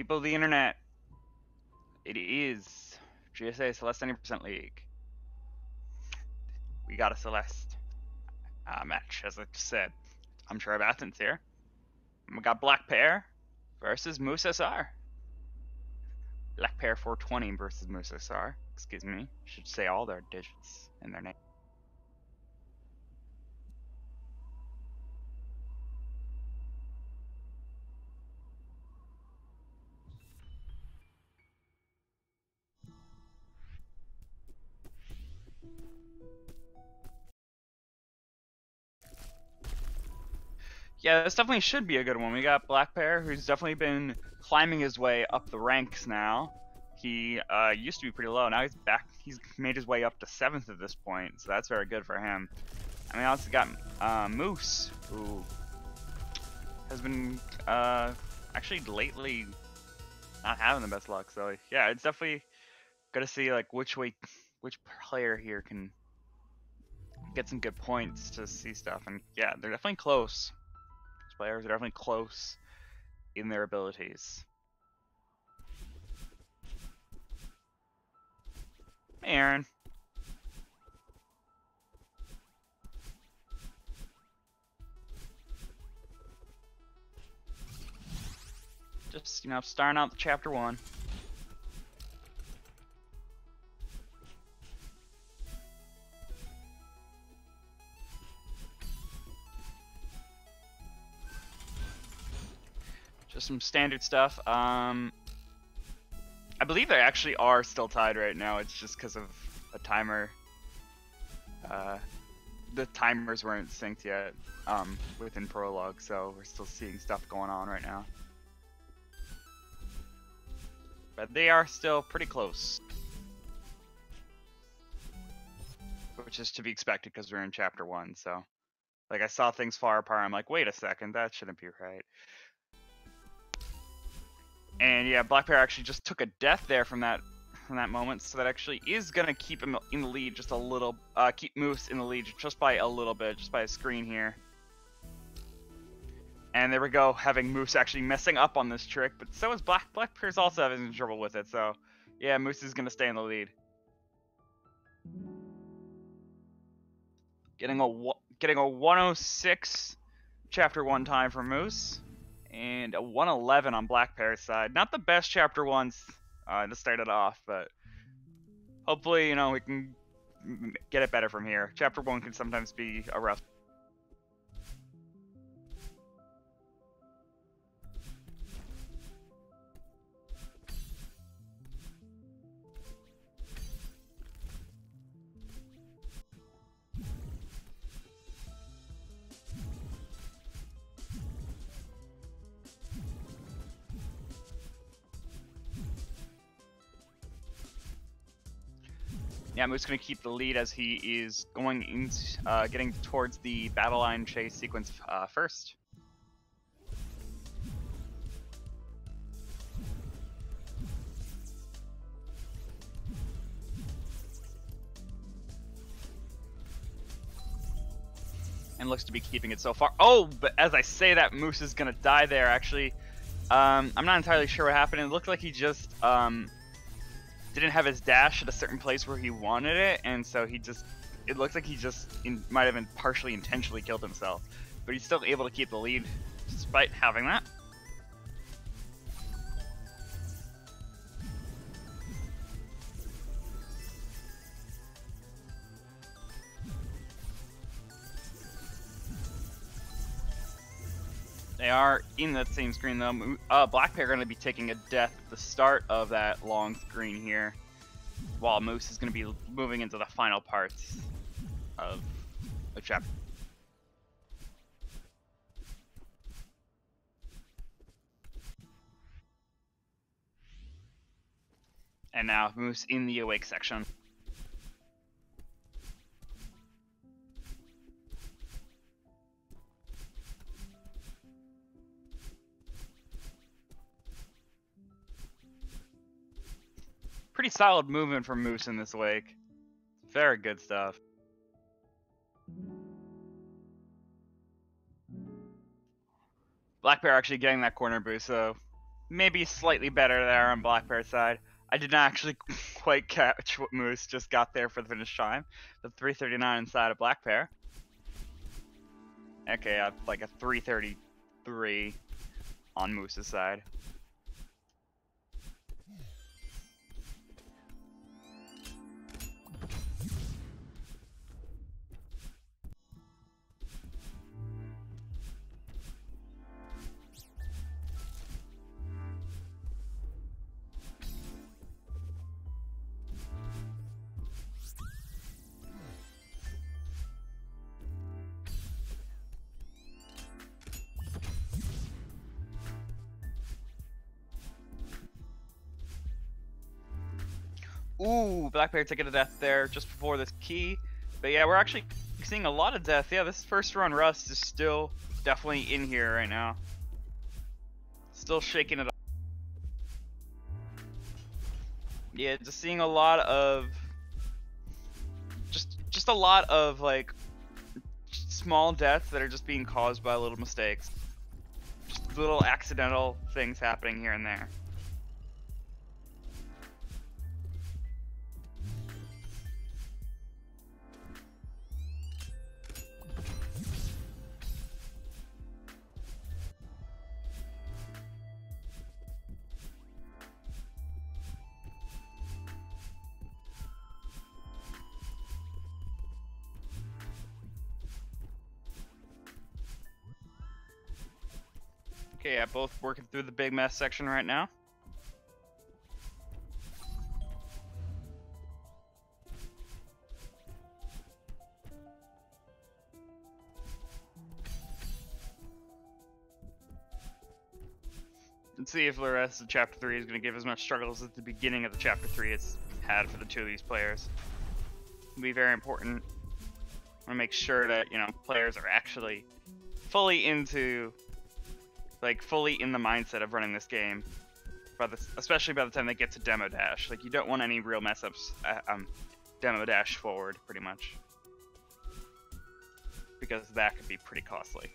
people of the internet, it is GSA Celeste Any% League. We got a Celeste uh, match, as I said. I'm Troyofathens here. We got Black Pear versus Moose SR. Black Pear 420 versus Moose SR. Excuse me. Should say all their digits in their name. Yeah, this definitely should be a good one. We got Black Bear, who's definitely been climbing his way up the ranks now. He uh, used to be pretty low. Now he's back. He's made his way up to seventh at this point, so that's very good for him. And we also got uh, Moose, who has been uh, actually lately not having the best luck. So yeah, it's definitely good to see like which way, which player here can get some good points to see stuff. And yeah, they're definitely close players are definitely close in their abilities. Aaron. Just, you know, starting out the chapter one. Some standard stuff. Um, I believe they actually are still tied right now. It's just because of a timer. Uh, the timers weren't synced yet um, within prologue, so we're still seeing stuff going on right now. But they are still pretty close. Which is to be expected because we're in chapter one, so. Like I saw things far apart, I'm like, wait a second, that shouldn't be right. And yeah, Black Bear actually just took a death there from that from that moment, so that actually is gonna keep him in the lead just a little, uh, keep Moose in the lead just by a little bit, just by a screen here. And there we go, having Moose actually messing up on this trick, but so is Black. Black Bear's also having trouble with it, so yeah, Moose is gonna stay in the lead. Getting a getting a 106 chapter one time for Moose and a 111 on Black Bear's side. Not the best chapter ones uh, to start it off, but hopefully, you know, we can get it better from here. Chapter one can sometimes be a rough Yeah, Moose going to keep the lead as he is going in, uh, getting towards the Badeline chase sequence uh, first. And looks to be keeping it so far. Oh, but as I say that, Moose is going to die there, actually. Um, I'm not entirely sure what happened. It looked like he just um, didn't have his dash at a certain place where he wanted it, and so he just it looks like he just in, might have been partially intentionally killed himself, but he's still able to keep the lead despite having that. They are in that same screen though. Uh, Black Bear going to be taking a death at the start of that long screen here, while Moose is going to be moving into the final parts of a chapter. And now Moose in the awake section. Pretty solid movement from Moose in this lake. Very good stuff. Black Bear actually getting that corner boost, so maybe slightly better there on Black Bear's side. I did not actually quite catch what Moose just got there for the finish time. The 339 inside of Black Bear. Okay, uh, like a 333 on Moose's side. Black Bear taking a death there just before this key. But yeah, we're actually seeing a lot of death. Yeah, this first run Rust is still definitely in here right now. Still shaking it up. Yeah, just seeing a lot of just just a lot of like small deaths that are just being caused by little mistakes. Just little accidental things happening here and there. Okay, yeah, both working through the big mess section right now. Let's see if the rest of chapter 3 is going to give as much struggles at the beginning of the chapter 3 it's had for the two of these players. It'll be very important. I want to make sure that, you know, players are actually fully into like fully in the mindset of running this game, by the, especially by the time they get to demo dash. Like you don't want any real mess ups. Uh, um, demo dash forward, pretty much, because that could be pretty costly.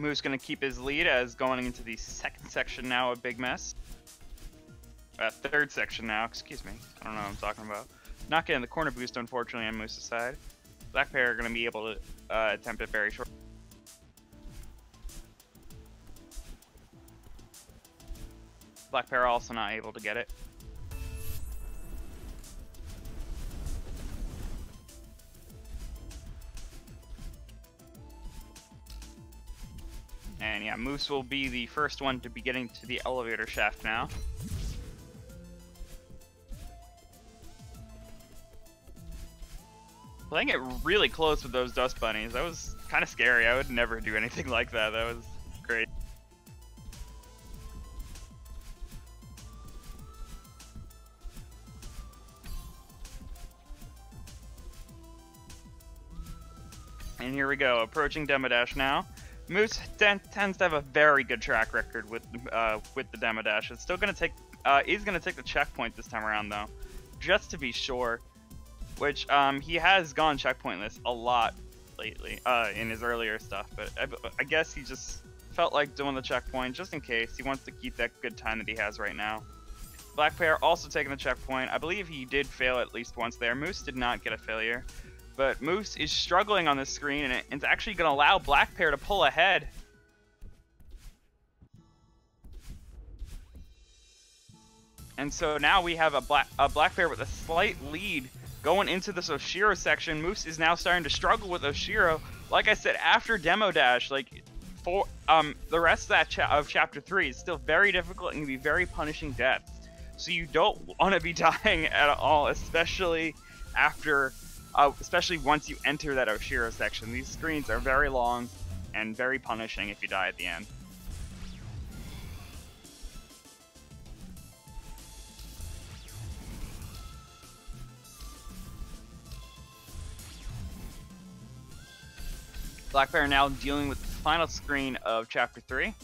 Moose going to keep his lead as going into the second section now a big mess. Uh, third section now, excuse me. I don't know what I'm talking about. Not getting the corner boost, unfortunately, on Moose's side. Black Bear are going to be able to uh, attempt it very short. Black Bear also not able to get it. And yeah, Moose will be the first one to be getting to the elevator shaft now. Playing it really close with those dust bunnies, that was kind of scary. I would never do anything like that. That was great. And here we go, approaching Demodash now. Moose tends to have a very good track record with uh, with the demo dash. It's still gonna take uh, he's gonna take the checkpoint this time around though, just to be sure. Which um, he has gone checkpointless a lot lately uh, in his earlier stuff, but I, I guess he just felt like doing the checkpoint just in case. He wants to keep that good time that he has right now. Black Bear also taking the checkpoint. I believe he did fail at least once there. Moose did not get a failure. But Moose is struggling on this screen, and it's actually going to allow Black Bear to pull ahead. And so now we have a black, a black Bear with a slight lead going into this Oshiro section. Moose is now starting to struggle with Oshiro. Like I said, after Demo Dash, like for um the rest of that cha of Chapter Three is still very difficult and can be very punishing deaths. So you don't want to be dying at all, especially after uh, especially once you enter that Oshiro section. These screens are very long and very punishing if you die at the end. Black Bear now dealing with the final screen of Chapter 3.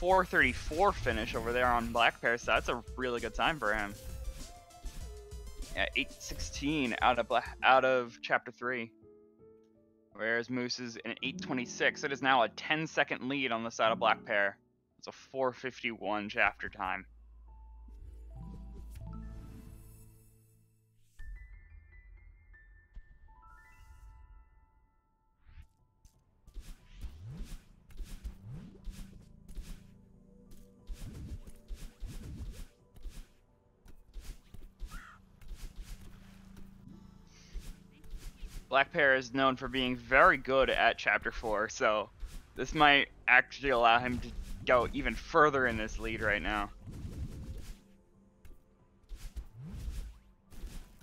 434 finish over there on Black Pear, so that's a really good time for him. Yeah, 816 out of Black, out of Chapter 3. Whereas Moose is in 826. It is now a 10 second lead on the side of Black Pear. It's a 451 chapter time. Black Pear is known for being very good at Chapter 4, so this might actually allow him to go even further in this lead right now.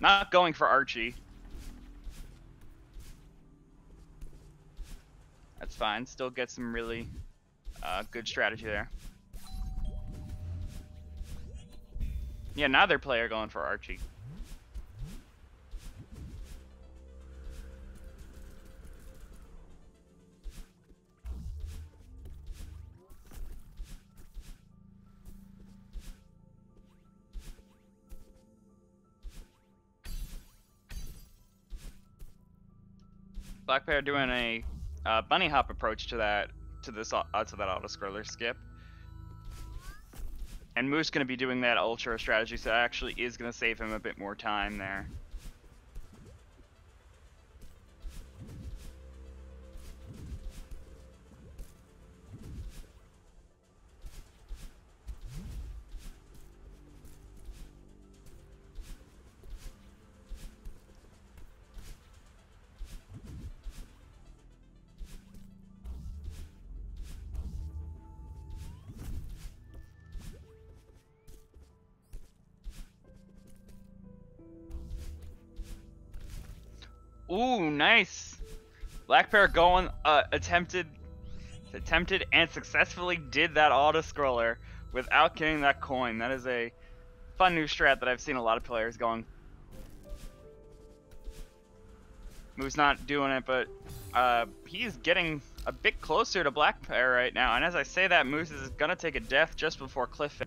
Not going for Archie. That's fine, still get some really uh, good strategy there. Yeah, neither player going for Archie. Black Pear doing a uh, bunny hop approach to that to this uh, to that auto scroller skip. And Moose going to be doing that ultra strategy, so actually is going to save him a bit more time there. Ooh, nice. Black going, uh, attempted, attempted and successfully did that auto scroller without getting that coin. That is a fun new strat that I've seen a lot of players going. Moose not doing it, but uh, he's getting a bit closer to Black Pear right now. And as I say that, Moose is gonna take a death just before Cliff.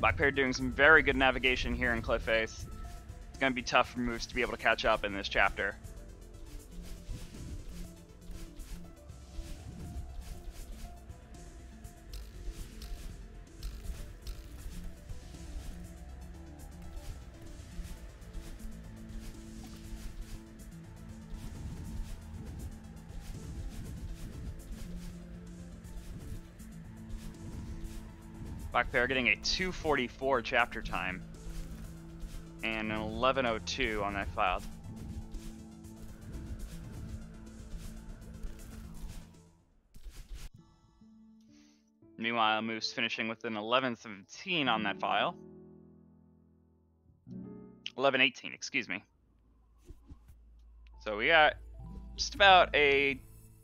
Black Pear doing some very good navigation here in Cliff Face. It's going to be tough for Moose to be able to catch up in this chapter. Black Pear getting a 244 chapter time and an 1102 on that file. Meanwhile, Moose finishing with an 1117 on that file. 1118, excuse me. So we got just about a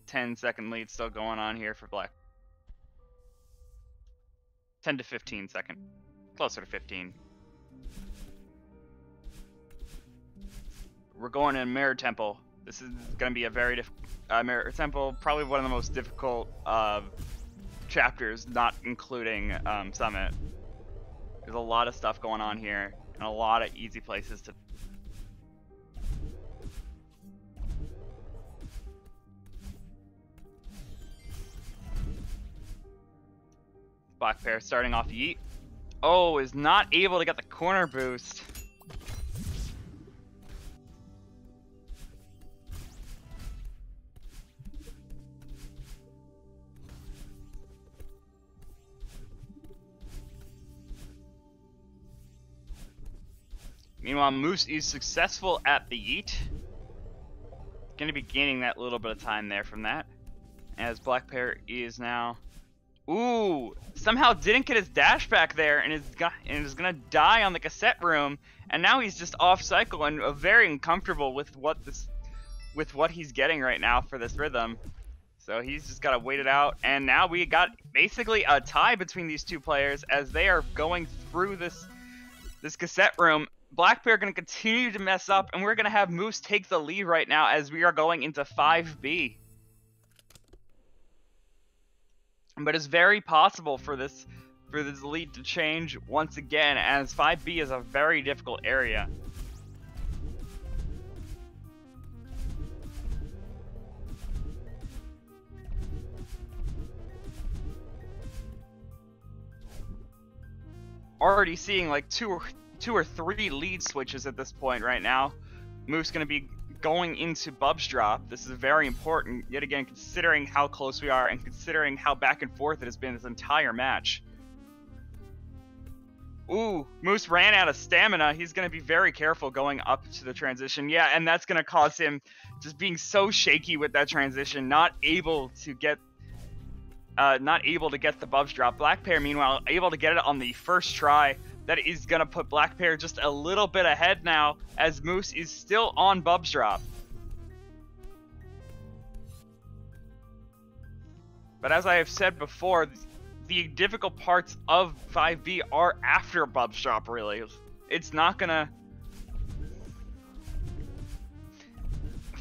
10 second lead still going on here for Black 10 to 15 second. Closer to 15. We're going in Mirror Temple. This is going to be a very diff uh, Mirror Temple, probably one of the most difficult uh, chapters, not including um, Summit. There's a lot of stuff going on here, and a lot of easy places to Black Pear starting off Yeet. Oh, is not able to get the corner boost. Meanwhile, Moose is successful at the Yeet. Going to be gaining that little bit of time there from that. As Black Pear is now Ooh, somehow didn't get his dash back there and is, and is gonna die on the cassette room, and now he's just off cycle and uh, very uncomfortable with what this, with what he's getting right now for this rhythm. So he's just gotta wait it out, and now we got basically a tie between these two players as they are going through this, this cassette room. Black Bear to continue to mess up, and we're to have Moose take the lead right now as we are going into 5B. But it's very possible for this for this lead to change once again, as 5B is a very difficult area. Already seeing like two or two or three lead switches at this point right now. Going to be going into Bub's drop. This is very important, yet again, considering how close we are and considering how back and forth it has been this entire match. Ooh, Moose ran out of stamina. He's going to be very careful going up to the transition. Yeah, and that's going to cause him just being so shaky with that transition, not able to get uh, not able to get the Bubs drop. Black Pear, meanwhile, able to get it on the first try that is going to put Black Bear just a little bit ahead now as Moose is still on Bub's drop. But as I have said before, the difficult parts of 5B are after Bub's drop, really. It's not going to...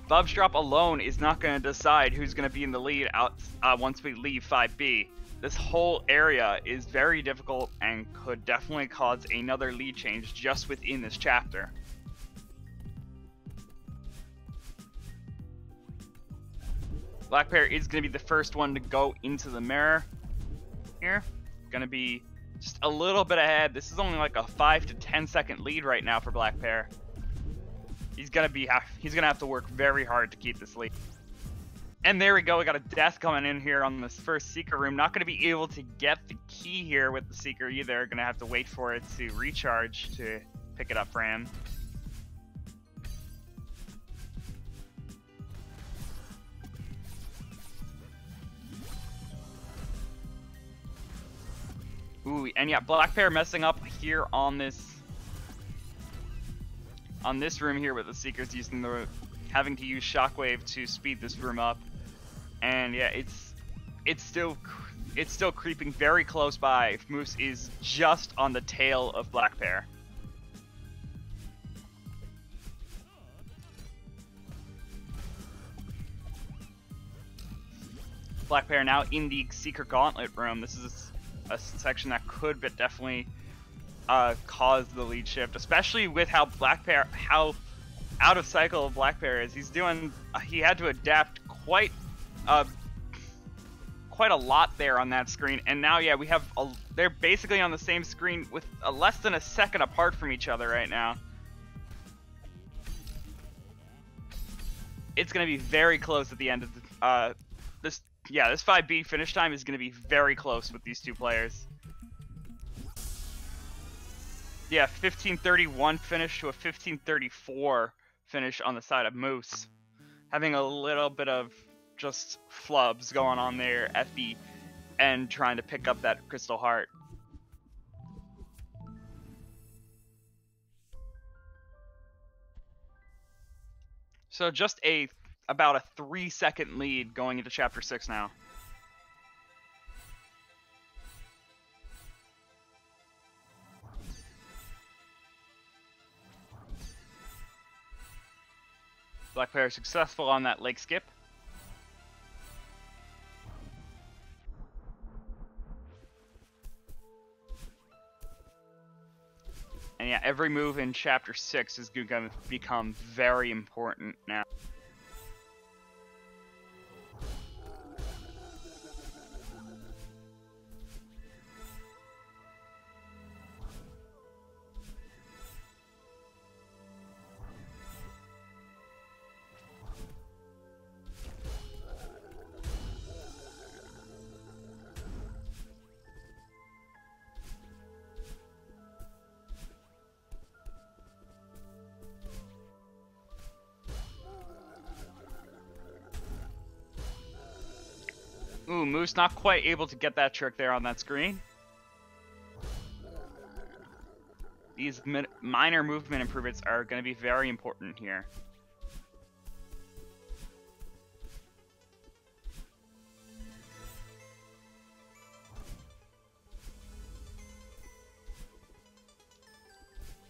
Bub's drop alone is not going to decide who's going to be in the lead out uh, once we leave 5B. This whole area is very difficult and could definitely cause another lead change just within this chapter. Black Bear is going to be the first one to go into the mirror here. Going to be just a little bit ahead. This is only like a 5 to 10 second lead right now for Black Bear. He's going to be he's going to have to work very hard to keep this lead. And there we go, we got a death coming in here on this first Seeker room. Not going to be able to get the key here with the Seeker either. Going to have to wait for it to recharge to pick it up for him. Ooh, and yeah, Black Bear messing up here on this on this room here with the Seekers using the having to use Shockwave to speed this room up and yeah, it's it's still it's still creeping very close by. Moose is just on the tail of Black Bear. Black Bear now in the Seeker Gauntlet room. This is a, a section that could but definitely uh, cause the lead shift, especially with how Black Bear, how out of cycle Black Bear is. He's doing, he had to adapt quite uh, quite a lot there on that screen. And now, yeah, we have a, they're basically on the same screen with a less than a second apart from each other right now. It's going to be very close at the end of the, uh, this. Yeah, this 5B finish time is going to be very close with these two players. Yeah, 1531 finish to a 1534 finish on the side of Moose. Having a little bit of just flubs going on there at the end trying to pick up that crystal heart. So just a about a three second lead going into chapter six now. Black player successful on that lake skip. And yeah, every move in Chapter 6 is going to become very important now. Moose not quite able to get that trick there on that screen. These minor movement improvements are going to be very important here.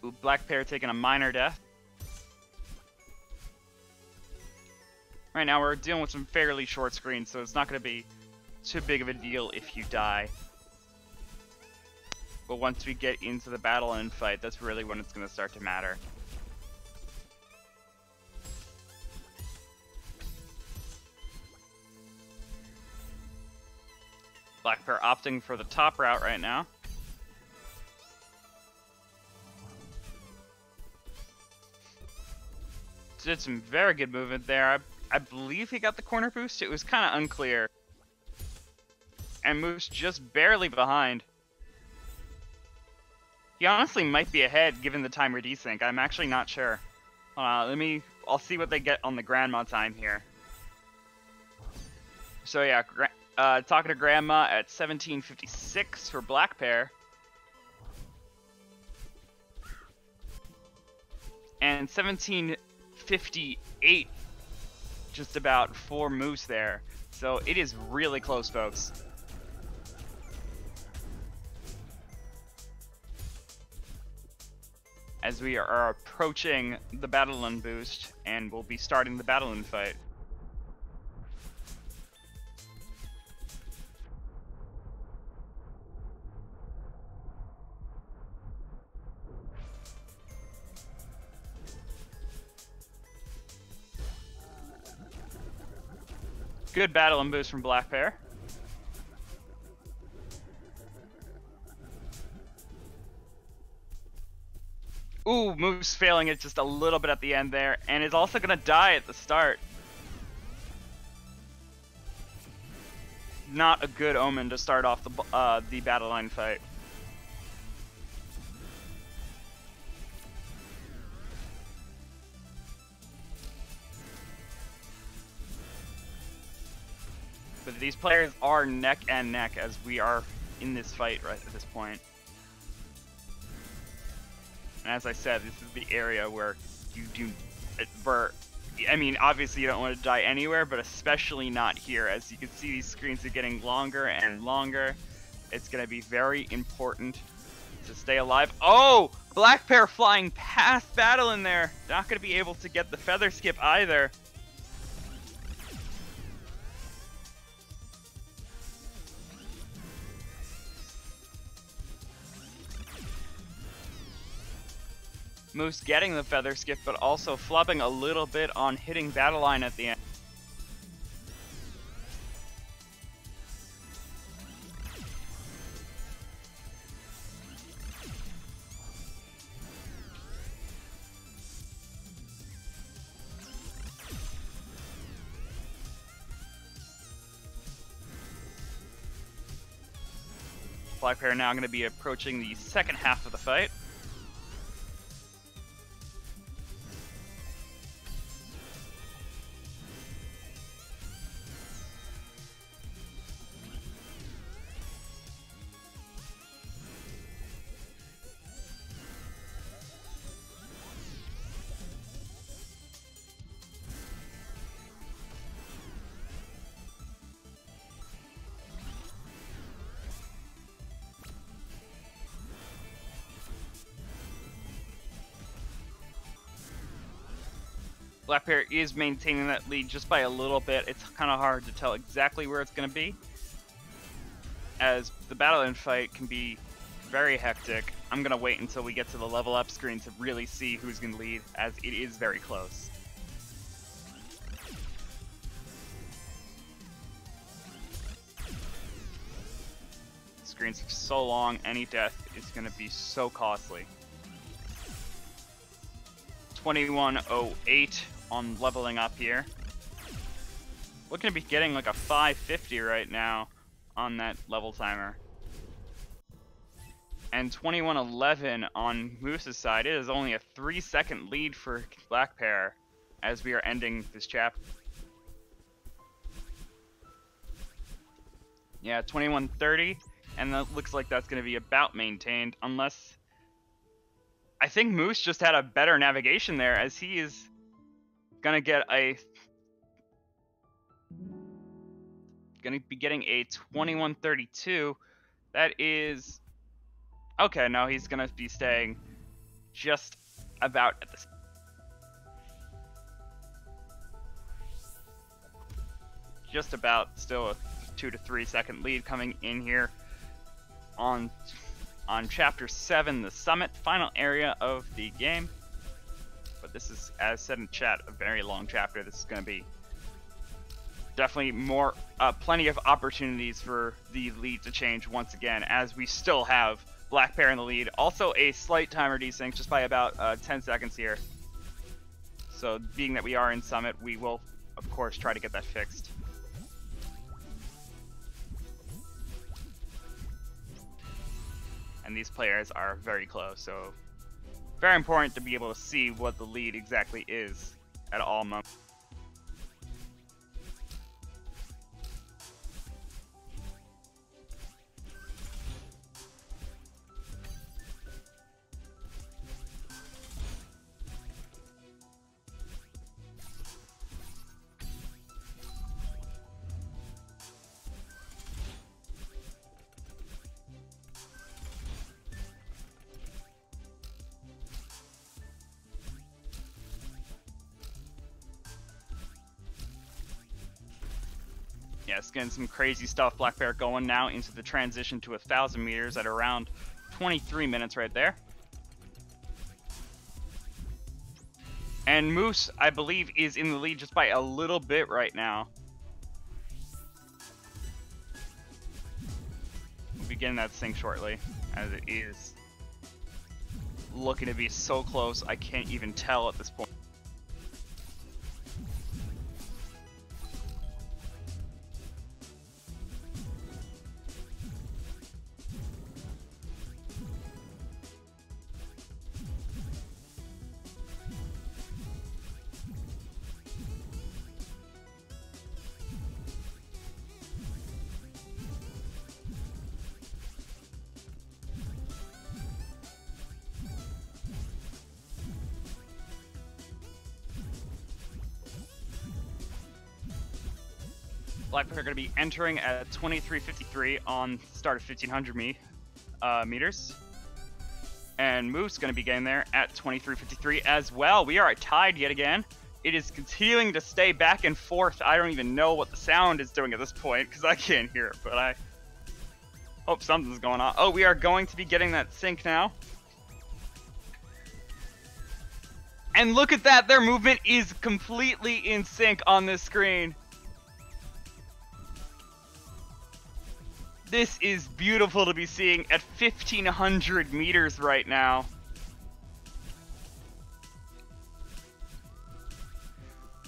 Ooh, Black Pear taking a minor death. Right now we're dealing with some fairly short screens, so it's not going to be too big of a deal if you die. But once we get into the Badeline fight, that's really when it's going to start to matter. Black Pear opting for the top route right now. Did some very good movement there. I, I believe he got the corner boost. It was kind of unclear. And Moose just barely behind. He honestly might be ahead given the timer desync. I'm actually not sure. Uh, let me, I'll see what they get on the grandma time here. So yeah, uh, talking to grandma at 1756 for black pear. And 1758 just about for moose there. So it is really close, folks. As we are approaching the Badeline boost, and we'll be starting the Badeline fight. Good Badeline boost from Black Pear. Ooh, Moose failing it just a little bit at the end there, and is also gonna die at the start. Not a good omen to start off the uh, the Badeline fight. But these players are neck and neck as we are in this fight right at this point. And as I said, this is the area where you do, where, I mean, obviously you don't want to die anywhere, but especially not here. As you can see, these screens are getting longer and longer. It's going to be very important to stay alive. Oh! Black Pear flying past Badeline there. Not going to be able to get the feather skip either. Moose getting the feather skip, but also flopping a little bit on hitting Badeline at the end. Black Pear now going to be approaching the second half of the fight. Black Pear is maintaining that lead just by a little bit. It's kind of hard to tell exactly where it's going to be, as the Badeline fight can be very hectic. I'm going to wait until we get to the level up screen to really see who's going to lead, as it is very close. Screens are so long, any death is going to be so costly. 2108 on leveling up here. Looking to be getting like a 550 right now on that level timer. And 2111 on Moose's side, it is only a 3 second lead for Black Pear as we are ending this chapter. Yeah, 2130, and that looks like that's going to be about maintained, unless... I think Moose just had a better navigation there, as he is gonna get a gonna be getting a 2132 that is okay no he's gonna be staying just about at the just about still a two to three second lead coming in here on on chapter seven, the summit, final area of the game. This is, as said in chat, a very long chapter. This is going to be definitely more, uh, plenty of opportunities for the lead to change once again, as we still have Black Bear in the lead. Also, a slight timer desync, just by about uh, 10 seconds here. So, being that we are in Summit, we will, of course, try to get that fixed. and these players are very close, so very important to be able to see what the lead exactly is at all moments. Getting some crazy stuff. Black Bear going now into the transition to a 1,000 meters at around 23 minutes right there. And Moose, I believe, is in the lead just by a little bit right now. We'll be getting that sync shortly, as it is looking to be so close, I can't even tell at this point. Entering at 23.53 on start of 1500 me, uh, meters. And Moose going to be getting there at 23.53 as well. We are tied yet again. It is continuing to stay back and forth. I don't even know what the sound is doing at this point because I can't hear it, but I hope something's going on. Oh, we are going to be getting that sync now. And look at that, their movement is completely in sync on this screen. This is beautiful to be seeing at 1500 meters right now.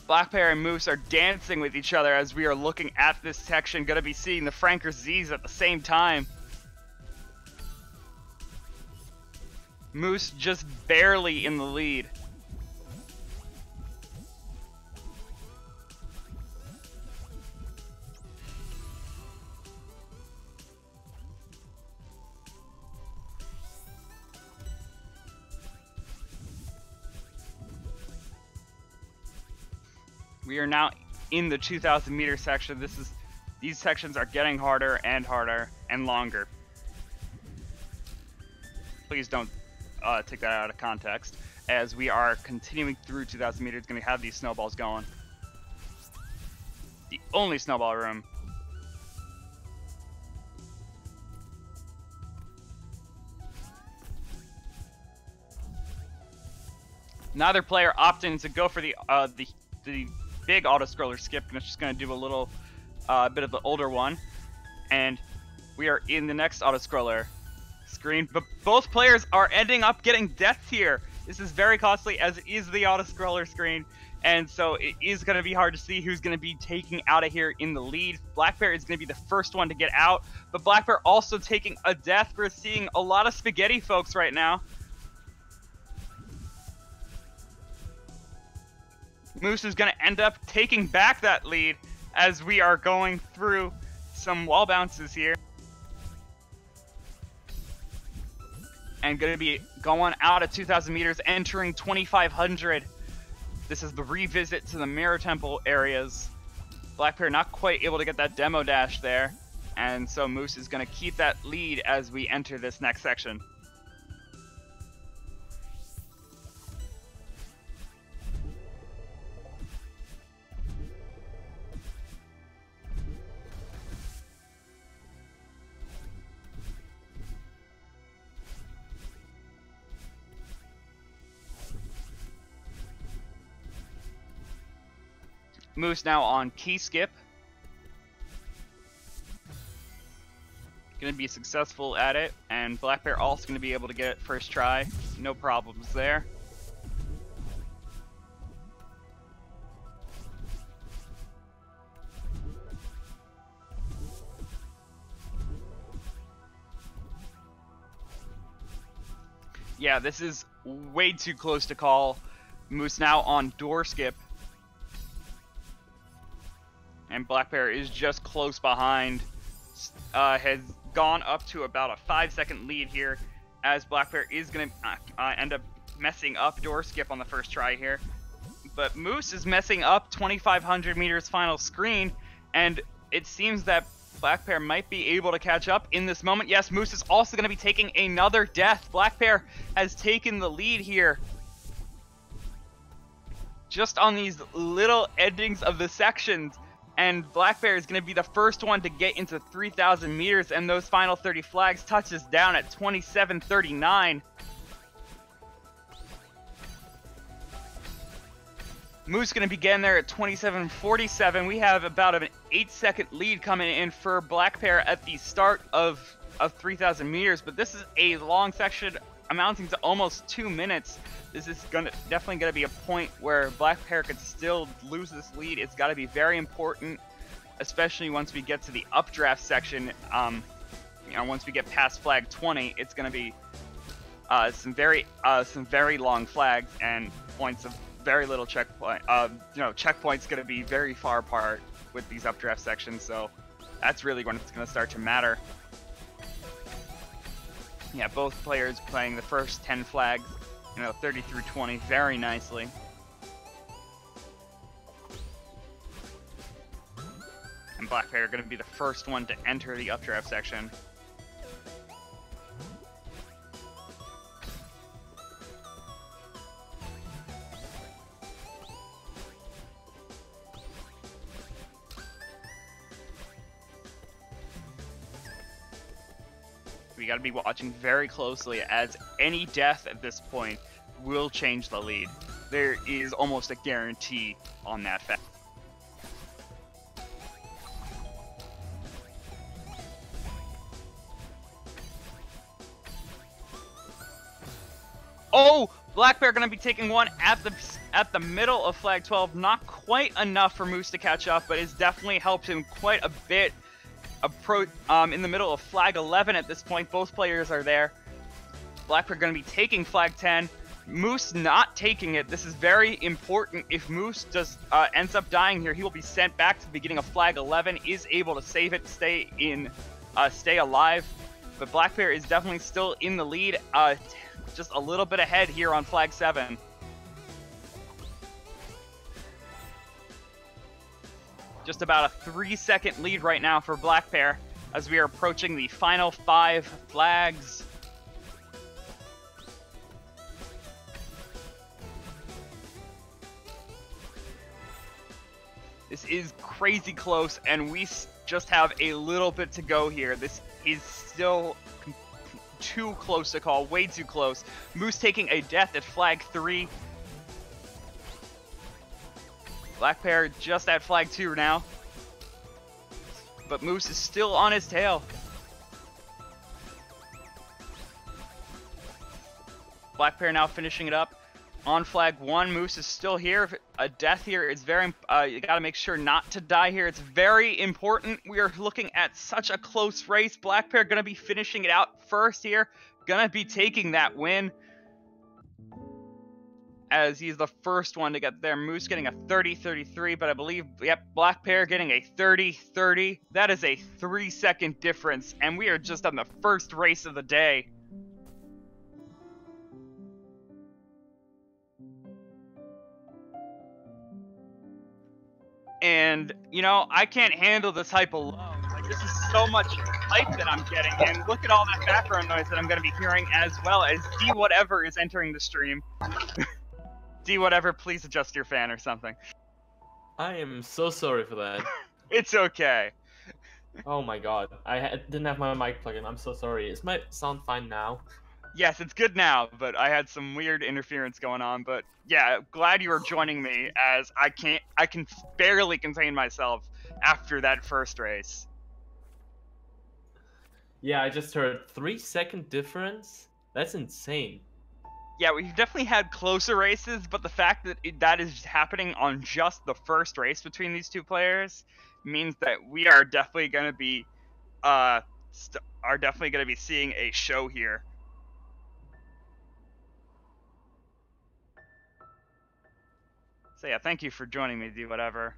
Black Bear and Moose are dancing with each other as we are looking at this section. Gonna be seeing the Franker Z's at the same time. Moose just barely in the lead. We are now in the 2,000 meter section. This is these sections are getting harder and harder and longer. Please don't uh, take that out of context, as we are continuing through 2,000 meters, going to have these snowballs going. The only snowball room. Neither player opting to go for the uh, the the big auto scroller skip, and it's just going to do a little uh, bit of the older one. And we are in the next auto scroller screen, but both players are ending up getting deaths here. This is very costly, as is the auto scroller screen. And so it is going to be hard to see who's going to be taking out of here in the lead. Black Bear is going to be the first one to get out, but Black Bear also taking a death. We're seeing a lot of spaghetti folks right now. Moose is going to end up taking back that lead as we are going through some wall bounces here. And going to be going out at 2,000 meters, entering 2,500. This is the revisit to the Mirror Temple areas. Black Bear not quite able to get that demo dash there. And so Moose is going to keep that lead as we enter this next section. Moose now on key skip. Going to be successful at it, and Black Pear also going to be able to get it first try. No problems there. Yeah, this is way too close to call. Moose now on door skip. And Black Pear is just close behind. Uh, has gone up to about a five second lead here as Black Pear is going to uh, uh, end up messing up door skip on the first try here. But Moose is messing up 2,500 meters final screen, and it seems that Black Pear might be able to catch up in this moment. Yes, Moose is also going to be taking another death. Black Pear has taken the lead here. Just on these little endings of the sections. And Black Pear is going to be the first one to get into 3,000 meters, and those final 30 flags touches down at 27.39. Moose going to be getting there at 27.47. We have about an 8 second lead coming in for Black Pear at the start of, of 3,000 meters, but this is a long section amounting to almost 2 minutes. This is gonna definitely to be a point where Black Pear could still lose this lead. It's got to be very important, especially once we get to the updraft section. Um, you know, once we get past flag 20, it's to be uh, some very uh, some very long flags and points of very little checkpoint. Uh, you know, checkpoints to be very far apart with these updraft sections, so that's really when it's to start to matter. Yeah, both players playing the first 10 flags, you know, 30 through 20 very nicely. And Black Pear are going to be the first one to enter the updraft section. We got to be watching very closely as any death at this point will change the lead. There is almost a guarantee on that fact. Oh, Black Pear to be taking one at the at the middle of flag 12. Not quite enough for Moose to catch up, but it's definitely helped him quite a bit approach um, in the middle of flag 11 at this point. Both players are there. Black going to be taking flag 10. Moose not taking it. This is very important. If Moose does uh, ends up dying here, he will be sent back to the beginning of flag 11. Is able to save it, stay in, uh, stay alive. But Black Pear is definitely still in the lead. Uh, just a little bit ahead here on flag 7. Just about a three second lead right now for Black Pear as we are approaching the final five flags. This is crazy close, and we just have a little bit to go here. This is still too close to call, way too close. Moose taking a death at flag 3. Black Pear just at flag 2 now. But Moose is still on his tail. Black Pear now finishing it up. On flag 1, Moose is still here. A death here is very... Uh, you gotta make sure not to die here. It's very important. We are looking at such a close race. Black Pear gonna be finishing it out first here. Gonna be taking that win as he's the first one to get there. Moose getting a 30-33, but I believe, yep, Black Pear getting a 30-30. That is a three-second difference, and we are just on the first race of the day. And, you know, I can't handle this hype alone. Like, this is so much hype that I'm getting, and look at all that background noise that I'm going to be hearing as well as D whatever is entering the stream. D whatever, please adjust your fan or something. I am so sorry for that. it's okay. Oh my god, I ha didn't have my mic plugged in. I'm so sorry. Is my sound fine now? Yes, it's good now, but I had some weird interference going on. But yeah, glad you are joining me as I can't, I can barely contain myself after that first race. Yeah, I just heard three second difference. That's insane. Yeah, we've definitely had closer races, but the fact that that is happening on just the first race between these two players means that we are definitely going to be, uh, st- are definitely going to be seeing a show here. So yeah, thank you for joining me, do whatever.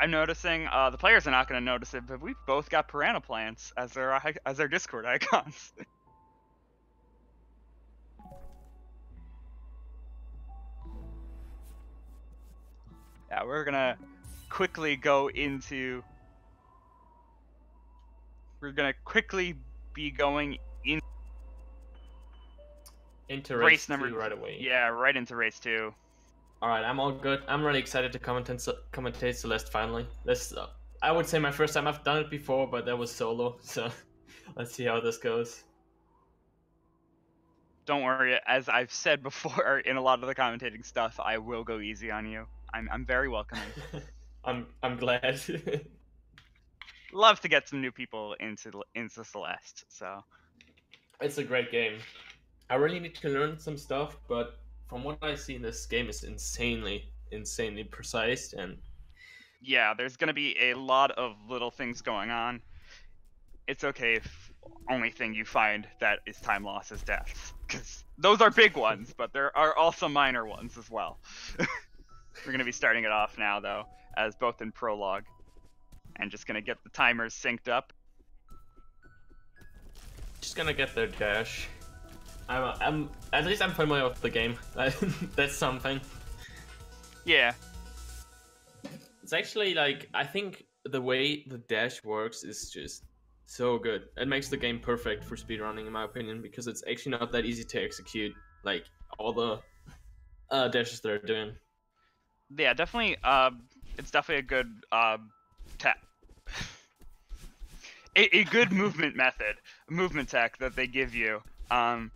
I'm noticing uh, the players are not going to notice it, but we've both got piranha plants as their as their Discord icons. yeah, we're gonna quickly go into. We're gonna quickly be going in Into race, race, number two right away. Yeah, right into race two. All right, I'm all good. I'm really excited to commentate commentate Celeste finally. This uh, I would say my first time. I've done it before, but that was solo. So let's see how this goes. Don't worry, as I've said before in a lot of the commentating stuff, I will go easy on you. I'm I'm very welcoming. I'm I'm glad. Love to get some new people into into Celeste. So it's a great game. I really need to learn some stuff, but from what I see in this game, is insanely insanely precise and yeah, there's gonna be a lot of little things going on. It's okay if only thing you find that is time loss is deaths, because those are big ones, but there are also minor ones as well. We're gonna be starting it off now though, as both in prologue, and just gonna get the timers synced up. just gonna get their dash. I'm, I'm at least I'm familiar with the game. That's something. Yeah, It's actually like I think the way the dash works is just so good. It makes the game perfect for speedrunning in my opinion because it's actually not that easy to execute like all the uh, dashes they're doing. Yeah, definitely. Uh, it's definitely a good uh, tech, a, a good movement method, movement tech that they give you. Um,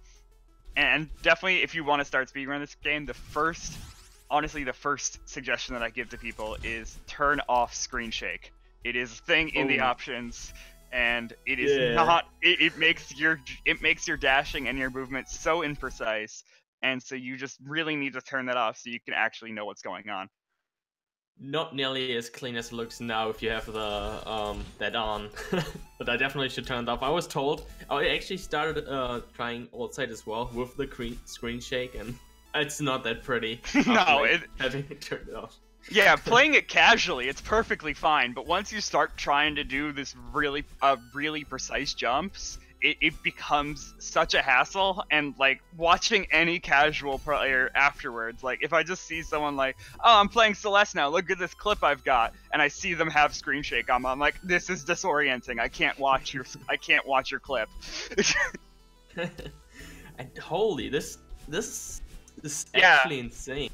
and definitely, if you want to start speedrun this game, the first, honestly, the first suggestion that I give to people is turn off screen shake. It is a thing in the Oh. options, and it is Yeah. not. It, it makes your it makes your dashing and your movement so imprecise, and so you just really need to turn that off so you can actually know what's going on. Not nearly as clean as it looks now if you have the um that on, but I definitely should turn it off. I was told I actually started uh trying outside as well with the cre- screen shake, and it's not that pretty. No, it- having it turned off. Yeah, playing it casually, it's perfectly fine. But once you start trying to do this really, uh, really precise jumps, it, it becomes such a hassle. And like watching any casual player afterwards, like if I just see someone like, oh, I'm playing Celeste now. Look at this clip I've got, and I see them have screen shake on. I'm like, this is disorienting. I can't watch your, I can't watch your clip. and holy, this this is Yeah. actually insane.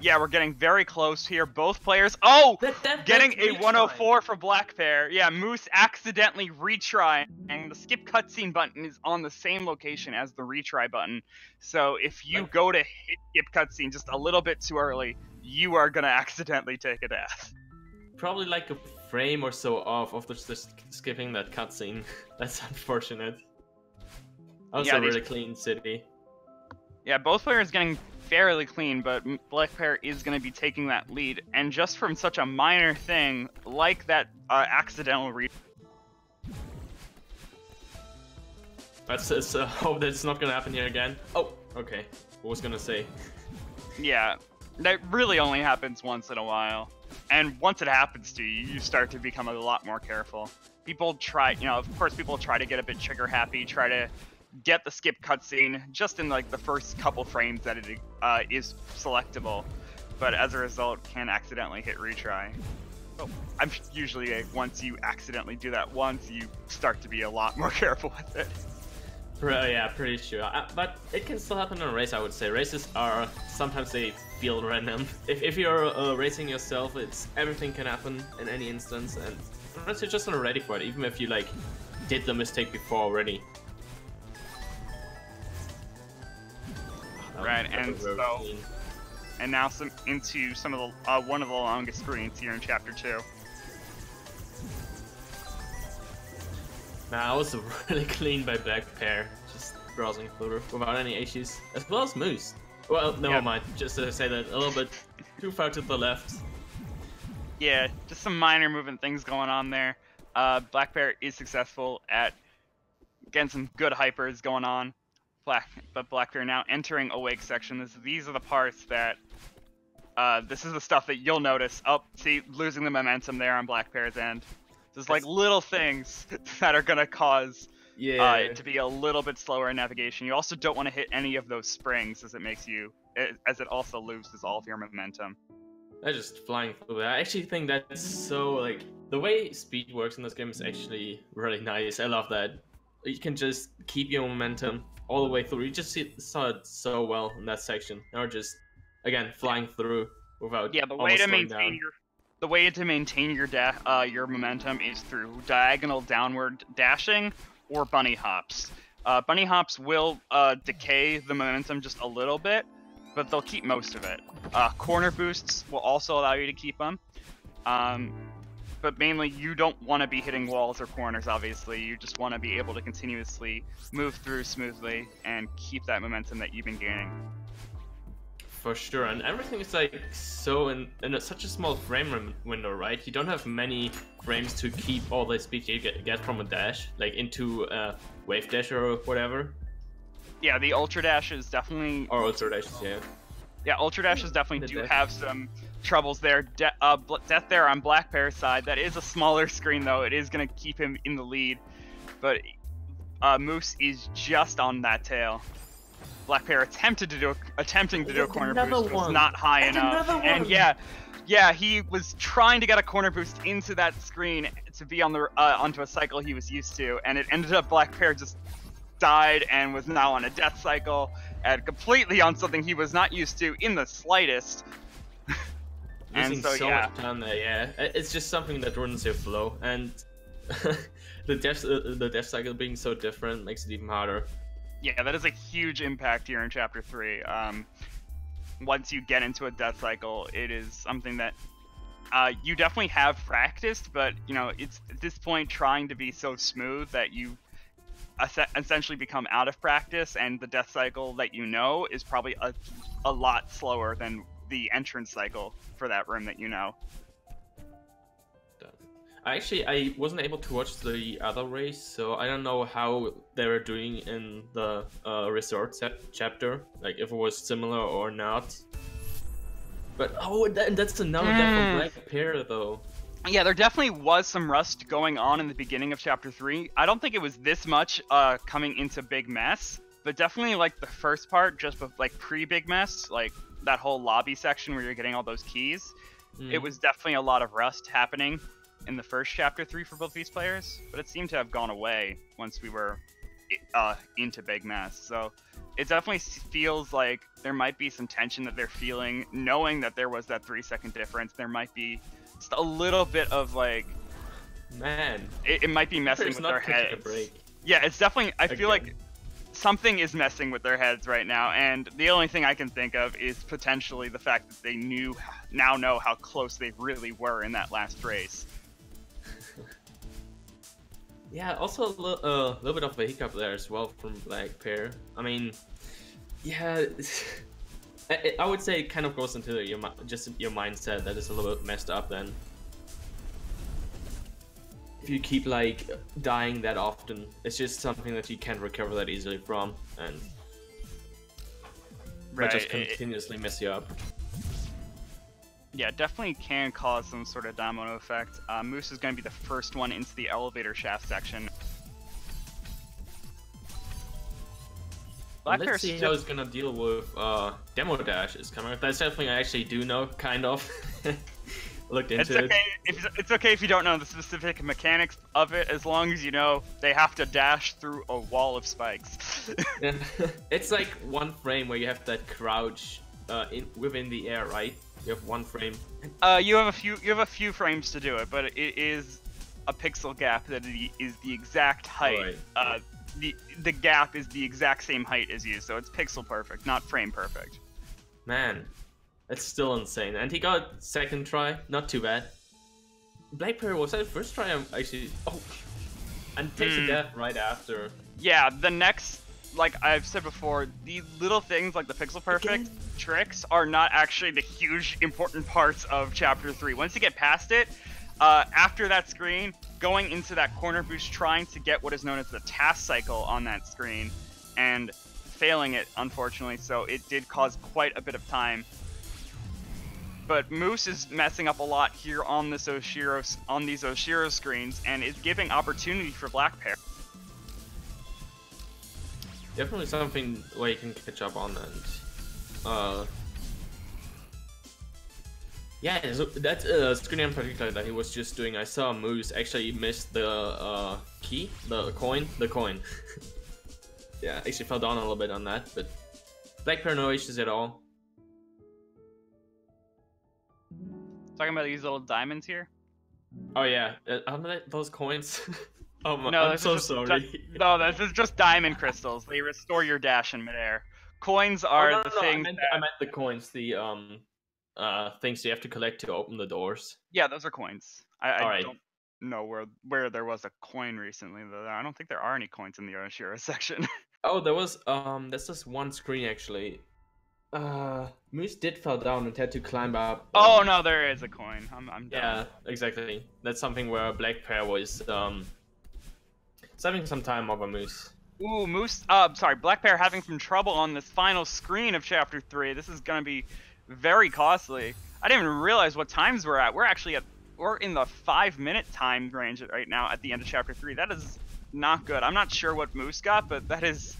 Yeah, we're getting very close here. Both players. Oh, That, that, Getting a retry. 104 for Black Pear. Yeah, Moose accidentally retry, and the skip cutscene button is on the same location as the retry button. So if you Like- go to hit skip cutscene just a little bit too early, you are gonna accidentally take a death. Probably like a frame or so off of just, just skipping that cutscene. That's unfortunate. Also, Yeah, really clean city. Yeah, both players getting fairly clean, but Black Pear is gonna be taking that lead, and just from such a minor thing like that uh, accidental re. Let's uh, hope that it's not gonna happen here again. Oh, okay. What was gonna say? Yeah, that really only happens once in a while. And once it happens to you, you start to become a lot more careful. People try, you know, of course, people try to get a bit trigger happy, try to get the skip cutscene just in like the first couple frames that it uh, is selectable, but as a result, can accidentally hit retry. Oh, I'm usually like, once you accidentally do that once, you start to be a lot more careful with it. Pre- yeah, pretty sure. Uh, but it can still happen in a race, I would say. Races are sometimes they feel random. If, if you're uh, racing yourself, it's everything can happen in any instance, and sometimes you're just not ready for it, even if you like did the mistake before already. Right, and so- and now some into some of the uh, one of the longest screens here in chapter two. Nah, I was really clean by Black Pear, just browsing through without any issues, as well as Moose. Well, never Yeah. mind. Just to say that a little bit too far to the left. Yeah, just some minor movement things going on there. Uh, Black Pear is successful at getting some good hypers going on. Black, but Black Pear now entering Awake section. This, these are the parts that. Uh, this is the stuff that you'll notice. Oh, see, losing the momentum there on Black Pear's end. There's like little things that are gonna cause Yeah. uh, it to be a little bit slower in navigation. You also don't want to hit any of those springs, as it makes you, as it also loses all of your momentum. They're just flying through. I actually think that's so like the way speed works in this game is actually really nice. I love that. You can just keep your momentum all the way through. You just see, saw it so well in that section. Now just again flying through without Yeah, the way to maintain down. your the way to maintain your uh, your momentum is through diagonal downward dashing or bunny hops. Uh, bunny hops will uh, decay the momentum just a little bit, but they'll keep most of it. Uh, corner boosts will also allow you to keep them. Um, but mainly, you don't want to be hitting walls or corners, obviously. You just want to be able to continuously move through smoothly and keep that momentum that you've been gaining. For sure, and everything is like so in, in a, such a small frame window, right? You don't have many frames to keep all the speed you get, get from a dash, like into a wave dash or whatever, Yeah, the Ultra Dash is definitely or ultra dash, yeah. Yeah, Ultra Dashes definitely do have some troubles there. De- uh, Death there on Black Pear's side. That is a smaller screen though. It is going to keep him in the lead, but uh, Moose is just on that tail. Black Pear attempted to do a, attempting to do a corner boost, but was not high enough. And yeah, yeah, he was trying to get a corner boost into that screen to be on the uh, onto a cycle he was used to, and it ended up Black Pear just died and was now on a death cycle and completely on something he was not used to in the slightest. and so, so yeah, much time there, yeah. It's just something that ruins your flow, and the death uh, the death cycle being so different makes it even harder. yeah, that is a huge impact here in chapter three. Um, once you get into a death cycle, it is something that uh, you definitely have practiced, but you know it's at this point trying to be so smooth that you essentially become out of practice, and the death cycle that you know is probably a, a lot slower than the entrance cycle for that room that you know. I actually I wasn't able to watch the other race, so I don't know how they were doing in the uh, resort chap- chapter, like if it was similar or not. But oh, that, that's another death Mm. from Black Pear though. Yeah, there definitely was some rust going on in the beginning of chapter three. I don't think it was this much uh, coming into Big Mess, but definitely like the first part, just like pre Big Mess, like that whole lobby section where you're getting all those keys. Mm. It was definitely a lot of rust happening in the first chapter three for both these players, but it seemed to have gone away once we were uh, into Big Mess. So it definitely feels like there might be some tension that they're feeling, knowing that there was that three second difference. There might be just a little bit of like man. it, it might be messing Pair's with their heads. Yeah, it's definitely. I feel Again. like something is messing with their heads right now, and the only thing I can think of is potentially the fact that they knew now know how close they really were in that last race. Yeah, also a li- uh, little bit of a hiccup there as well from Black Pear. I mean, yeah, I, I would say it kind of goes into your just your mindset that is a little bit messed up. Then, if you keep like dying that often, it's just something that you can't recover that easily from, and might just Right, it- continuously mess you up. Yeah, definitely can cause some sort of domino effect. Uh, Moose is going to be the first one into the elevator shaft section. Black Let's see still- how he's gonna deal with uh, demo dash is coming. That's something I actually do know, kind of. Looked It's into it. okay. If, it's okay if you don't know the specific mechanics of it, as long as you know they have to dash through a wall of spikes. Yeah. it's like one frame where you have that crouch uh, in within the air, right? You have one frame. Uh, you have a few. You have a few frames to do it, but it is a pixel gap that i- the exact height Right. uh, the the gap is the exact same height as you, so it's pixel perfect, not frame perfect. Man, that's still insane. And he got second try, not too bad. Black Pear was that first try? I'm actually oh, and takes a Hmm. death right after. Yeah, the next, like I've said before, the little things like the pixel perfect tricks are not actually the huge important parts of chapter three. Once you get past it, uh, after that screen, going into that corner boost, trying to get what is known as the task cycle on that screen, and failing it, unfortunately. So it did cause quite a bit of time. But Moose is messing up a lot here on this Oshiro on these Oshiro screens, and is giving opportunity for Black Pear. Definitely something where you can catch up on and uh yeah, that uh, screen in particular that he was just doing, I saw Moose actually missed the uh, key, the coin, the coin. yeah, actually fell down a little bit on that, but Black Pear no issues at all. Talking about these little diamonds here. Oh yeah, uh, those coins? oh my, No, I'm this is so just sorry. No, this is just diamond crystals. They restore your dash in midair. Coins Oh, are no, the no, no, I things. meant, that- I meant the coins, the um uh things you have to collect to open the doors. Yeah, those are coins. I, I Alright. don't know where where there was a coin recently. Though I don't think there are any coins in the Oshiro section. Oh, there was um. There's just one screen actually. Uh, Moose did fall down and had to climb up. oh no, there is a coin. I'm I'm done. Yeah, exactly. That's something where Black Pear was um. Saving some time over Moose. Ooh, Moose. Uh, sorry, Black Pear having some trouble on this final screen of Chapter Three. This is gonna be very costly. I didn't even realize what times we're at. We're actually at we're in the five minute time range right now at the end of Chapter Three. That is not good. I'm not sure what Moose got, but that is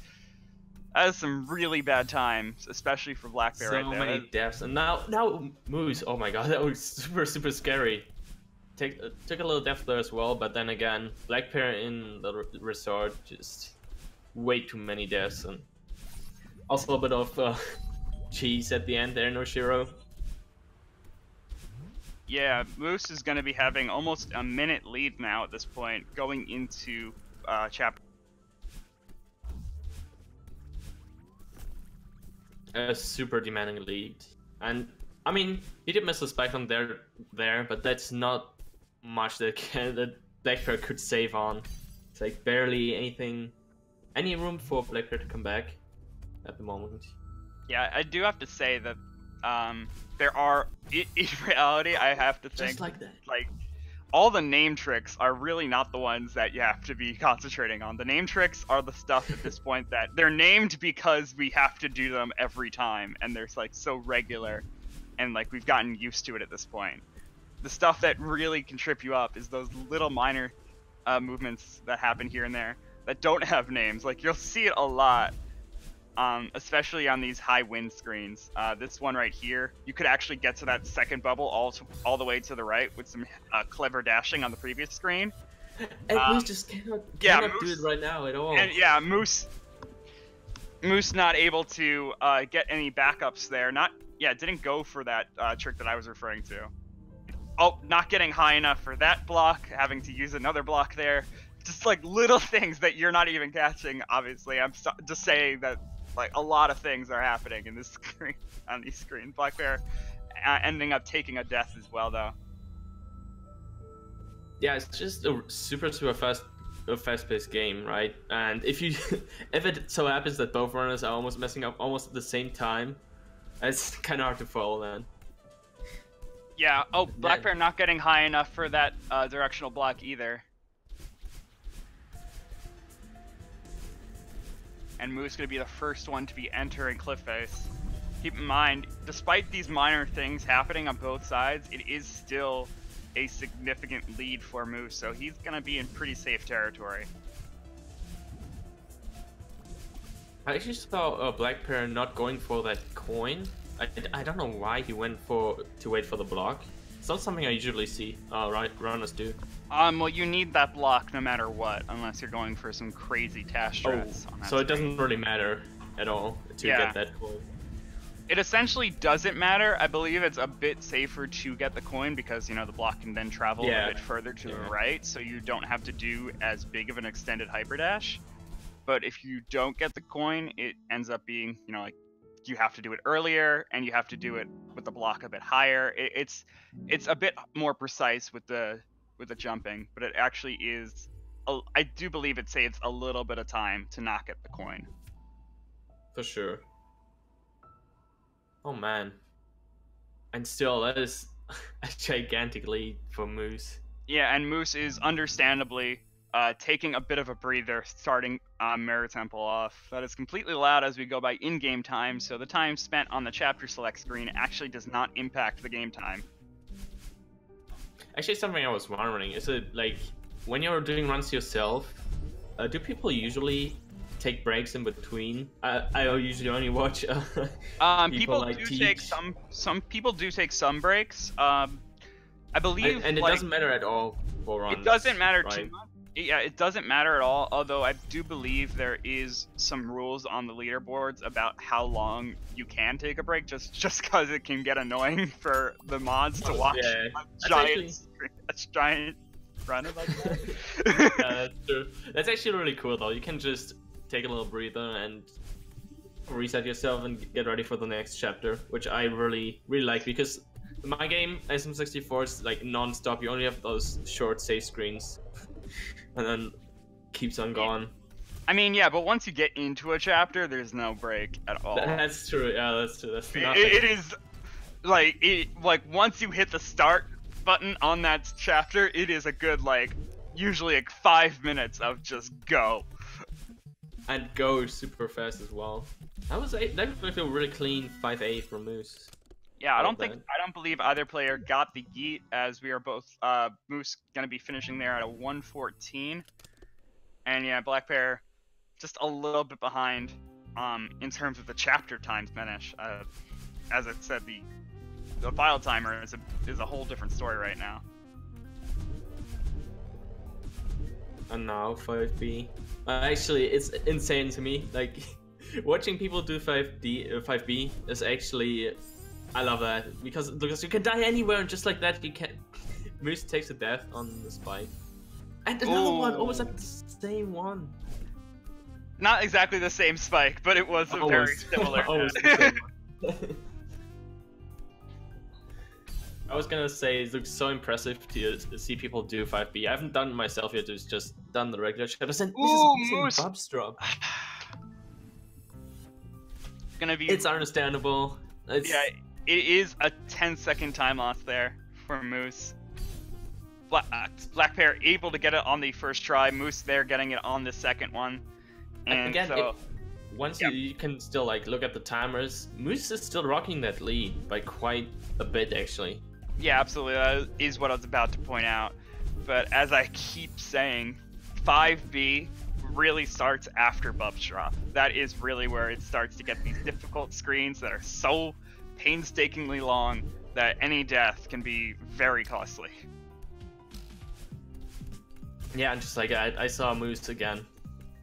that is some really bad times, especially for Black Pear so right there. many deaths, and now now Moose. Oh my god, that was super super scary. Take uh, took a little death there as well, but then again, Black Pear in the resort just way too many deaths, and also a bit of uh, cheese at the end there, no Shiro. Yeah, Moose is gonna be having almost a minute lead now at this point, going into uh, Chapter. A super demanding lead. And I mean, he did miss a spike on there, there, but that's not much that can, that Black Pear could save on. It's like barely anything, any room for Black Pear to come back at the moment. Yeah, I do have to say that um, there are, i- in reality, I have to think, Just like that. like, all the name tricks are really not the ones that you have to be concentrating on. The name tricks are the stuff at this point that they're named because we have to do them every time, and they're like so regular, and like we've gotten used to it at this point. The stuff that really can trip you up is those little minor uh, movements that happen here and there that don't have names. Like you'll see it a lot, um, especially on these high wind screens. Uh, this one right here, you could actually get to that second bubble all to, all the way to the right with some uh, clever dashing on the previous screen. And Um, Moose just cannot, yeah, cannot do it right now at all. And yeah, Moose, Moose not able to uh, get any backups there. Not yeah, didn't go for that uh, trick that I was referring to. Oh, not getting high enough for that block, having to use another block there. Just like little things that you're not even catching. Obviously, I'm so- just saying that like a lot of things are happening in this screen on these screens. Black Pear uh, ending up taking a death as well, though. yeah, it's just a super super fast, a fast-paced game, right? And if you, if it so happens that both runners are almost messing up almost at the same time, it's kind of hard to follow then. Yeah. Oh, Black Pear not getting high enough for that uh, directional block either. And Moose gonna be the first one to be entering Cliff Face. Keep in mind, despite these minor things happening on both sides, it is still a significant lead for Moose, so he's gonna be in pretty safe territory. I actually saw uh, Black Pear not going for that coin. I, I don't know why he went for to wait for the block. It's not something I usually see uh, right runners do. Um, well, you need that block no matter what, unless you're going for some crazy Tash strats on that Oh, so it doesn't really matter at all to Yeah. get that coin. It essentially doesn't matter. I believe it's a bit safer to get the coin because you know the block can then travel Yeah. a bit further to the right, so you don't have to do as big of an extended hyper dash. but if you don't get the coin, it ends up being you know like you have to do it earlier and you have to do it with the block a bit higher. It, it's it's a bit more precise with the with the jumping, but it actually is. A, I do believe it saves a little bit of time to knock at the coin. For sure. Oh man. And still, that is a gigantic lead for Moose. Yeah, and Moose is understandably uh, taking a bit of a breather, starting uh, Mirror Temple off. That is completely allowed as we go by in-game time, so the time spent on the chapter select screen actually does not impact the game time. Actually, something I was wondering is it like when you're doing runs yourself, uh, do people usually take breaks in between? I, I usually only watch. Uh, um, people, people like do teach. take some. Some people do take some breaks. Um, I believe, I, and it like, doesn't matter at all for runs. It doesn't matter right? too much yeah, it doesn't matter at all. Although I do believe there is some rules on the leaderboards about how long you can take a break, just just because it can get annoying for the mods to oh, watch yeah. a giant, a giant runner like that. yeah, that's true. That's actually really cool though. You can just take a little breather and reset yourself and get ready for the next chapter, which I really really like because my game SM64 is like non-stop. You only have those short save screens and then keeps on going. I mean, yeah, but once you get into a chapter, there's no break at all. That's true. Yeah, that's true. That's it, it is like it like once you hit the start button on that chapter, it is a good like usually like five minutes of just go. And go super fast as well. That was a, that was a really clean 5A for Moose. Yeah, I don't think I don't believe either player got the yeet as we are both uh Moose gonna be finishing there at a 114. And yeah, Black Pear just a little bit behind um in terms of the chapter time finish. Uh, as I said, the the file timer is a is a whole different story right now. And now 5B. Uh, actually, it's insane to me. Like watching people do 5D uh, 5B is actually I love that because because you can die anywhere and just like that you can. Moose takes a death on the spike, and another Ooh. one oh, almost at the same one. Not exactly the same spike, but it was almost. very similar. I was gonna say it looks so impressive to see people do 5B. I haven't done it myself yet. It's just done the regular chapters. And Ooh, this is Bub's drop. gonna be. It's understandable. It's... Yeah, it is a 10 second time loss there for Moose. Black, uh, Black Pear able to get it on the first try. Moose there getting it on the second one. And Again, so, it, once you, you can still like look at the timers, Moose is still rocking that lead by quite a bit actually. Yeah, absolutely. That is what I was about to point out. But as I keep saying, 5B really starts after Bub's drop. That is really where it starts to get these difficult screens that are so painstakingly long that any death can be very costly. Yeah, and just like I, I saw Moose again.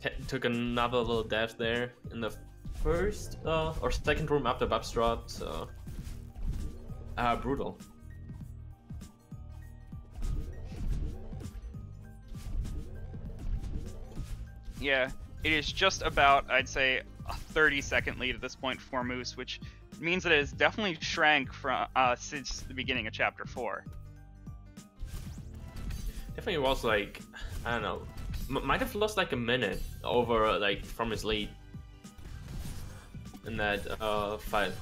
T took another little death there in the first uh, or second room after Bub's drop, so uh, brutal. Yeah, it is just about I'd say a 30 second lead at this point for Moose, which means that it has definitely shrank from uh, since the beginning of chapter four. Definitely was like, I don't know, m- might have lost like a minute over uh, like from his lead in that uh five.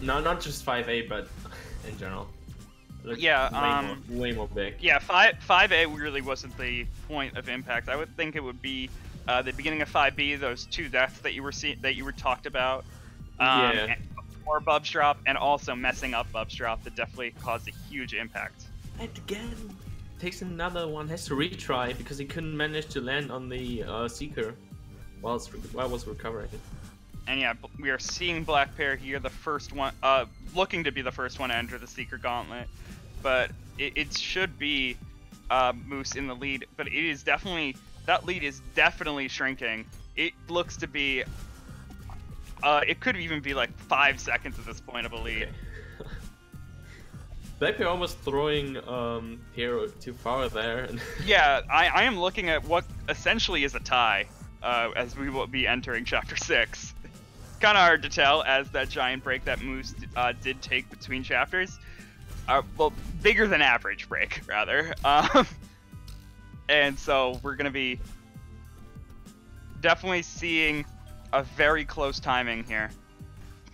No, not just five A, but in general. yeah, way, um, more, way more big. Yeah, five five A really wasn't the point of impact. I would think it would be uh, the beginning of five B, those two deaths that you were see- that you were talked about. Um, yeah or Bub's drop, and also messing up Bub's drop that definitely caused a huge impact. And again, takes another one, has to retry because he couldn't manage to land on the uh, Seeker while, while was recovering. And yeah, we are seeing Black Pear here, the first one, uh, looking to be the first one to enter the Seeker Gauntlet. But it, it should be uh, Moose in the lead, but it is definitely, that lead is definitely shrinking. It looks to be uh, it could even be like five seconds at this point I believe. Okay. Black Pear almost throwing um, Theo too far there. yeah, I, I am looking at what essentially is a tie. uh, as we will be entering chapter six. kind of hard to tell as that giant break that Moose uh, did take between chapters. Uh, well, bigger than average break, rather. Um, and so we're going to be definitely seeing a very close timing here.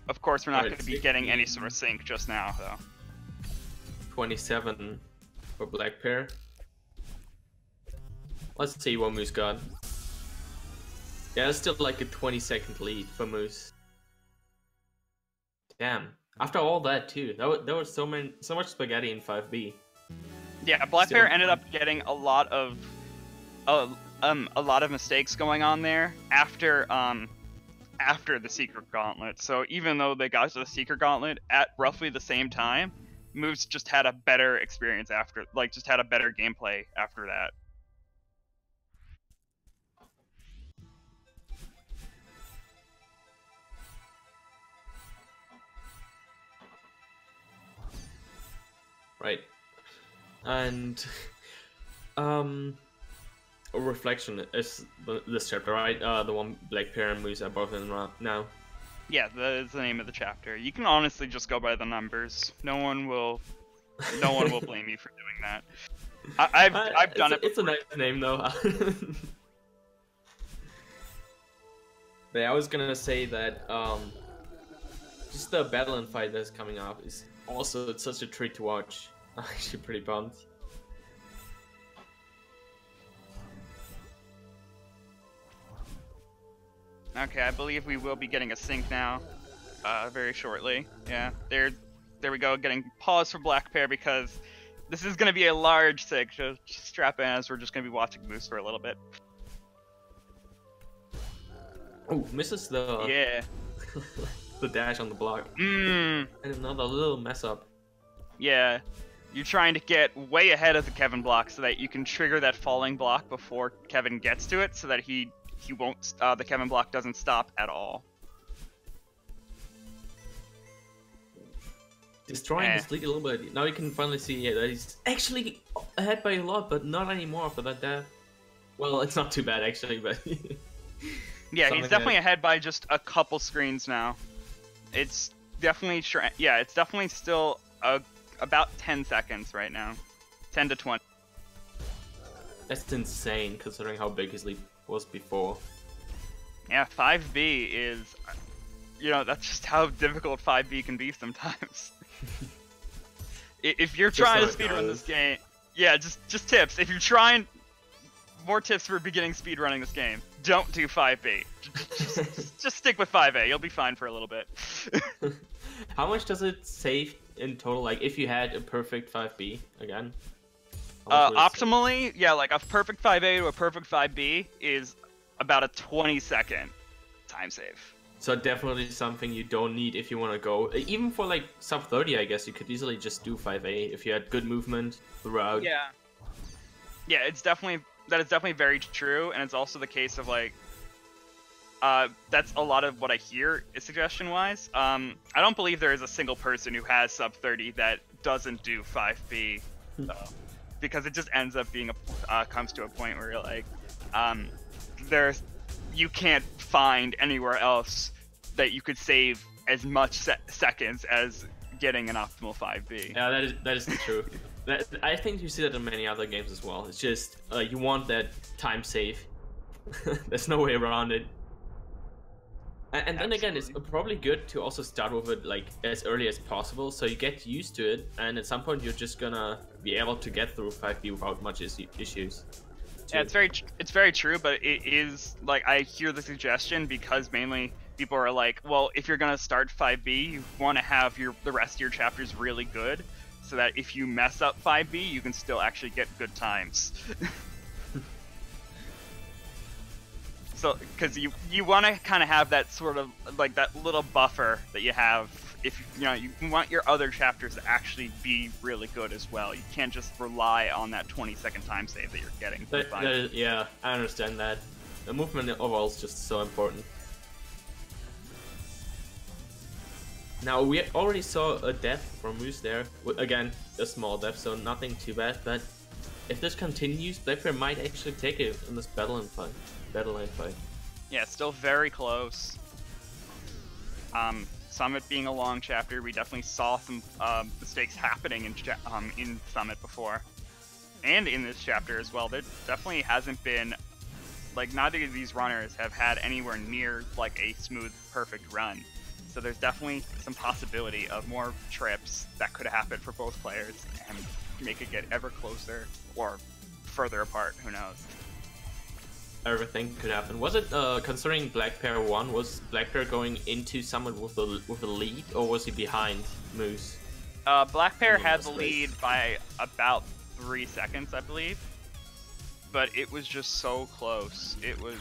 Of course, we're not Right, going to be getting any sort of sync just now, though. 27 for Black Pear. Let's see what Moose got. Yeah, it's still like a 20 second lead for Moose. Damn. After all that too, that was, there was so many, so much spaghetti in 5B. Yeah, Black Still- Bear ended up getting a lot of, uh, um, a lot of mistakes going on there after, um, after the Seeker Gauntlet. So even though they got to the Seeker Gauntlet at roughly the same time, Moose just had a better experience after, like, just had a better gameplay after that. Right. And um reflection is the, this chapter, right? Uh the one Black Pear and Moose are both in now. Yeah, that is the name of the chapter. You can honestly just go by the numbers. No one will, no one will blame you for doing that. I, I've, Uh, I've done it's it. a, It's a nice name though. but I was gonna say that um just the battle and fight that's coming up is also it's such a treat to watch. I'm actually pretty pumped. Okay, I believe we will be getting a sync now, uh, very shortly. Yeah, there, there we go. Getting pause for Black Pear because this is going to be a large sync. So strap in as we're just going to be watching Moose for a little bit. Oh, misses the Yeah. the dash on the block. Mmm. And another little mess up. Yeah. You're trying to get way ahead of the Kevin block so that you can trigger that falling block before Kevin gets to it, so that he he won't. Uh, the Kevin block doesn't stop at all. Destroying Eh. his lead a little bit. Now you can finally see yeah, that he's actually ahead by a lot, but not anymore after that death. Well, it's not too bad actually, but Yeah, Something he's definitely that- ahead by just a couple screens now. It's definitely sure. Yeah, it's definitely still a, about 10 seconds right now. 10 to 20. that's insane considering how big his lead was before. Yeah, 5B is, you know, that's just how difficult 5B can be sometimes. If you're Just trying to speedrun this game, yeah, just just tips. If you're trying, more tips for beginning speedrunning this game. Don't do 5B. Just, just, just stick with 5A. You'll be fine for a little bit. How much does it save in total? Like if you had a perfect 5B again? Uh, optimally, yeah, like a perfect 5A to a perfect 5B is about a 20 second time save. So definitely something you don't need if you want to go. Even for like sub 30, I guess you could easily just do 5A if you had good movement throughout. Yeah. Yeah, it's definitely that is definitely very true, and it's also the case of like, uh, that's a lot of what I hear suggestion wise. Um, I don't believe there is a single person who has sub 30 that doesn't do 5B, though, because it just ends up being a uh, comes to a point where you're like, um, there's you can't find anywhere else that you could save as much se- seconds as getting an optimal 5B. Yeah, that is that is true. that, I think you see that in many other games as well. It's just uh, you want that time save. There's no way around it. And, then again, it's probably good to also start with it like as early as possible, so you get used to it, and at some point you're just gonna be able to get through 5B without much is- issues. Yeah, it's very tr- it's very true, but it is like I hear the suggestion because mainly people are like, well, if you're gonna start 5B, you want to have your the rest of your chapters really good, so that if you mess up 5B, you can still actually get good times. so, because you you want to kind of have that sort of like that little buffer that you have. If you know you want your other chapters to actually be really good as well, you can't just rely on that 20 second time save that you're getting. from That, that is, yeah, I understand that. The movement overall is just so important. Now we already saw a death from Moose there. Again, a small death, so nothing too bad. But if this continues, Black Pear might actually take it in this battle and fight. Badeline fight. Yeah, still very close. Um, Summit being a long chapter, we definitely saw some uh, mistakes happening in um, in Summit before, and in this chapter as well. There definitely hasn't been like neither of these runners have had anywhere near like a smooth, perfect run. So there's definitely some possibility of more trips that could happen for both players and make it get ever closer or further apart. Who knows? Everything could happen. Was it uh, considering Black Pear one? Was Black Pear going into someone with the with the lead, or was he behind Moose? Uh, Black Pear had the lead by about three seconds, I believe. But it was just so close. It was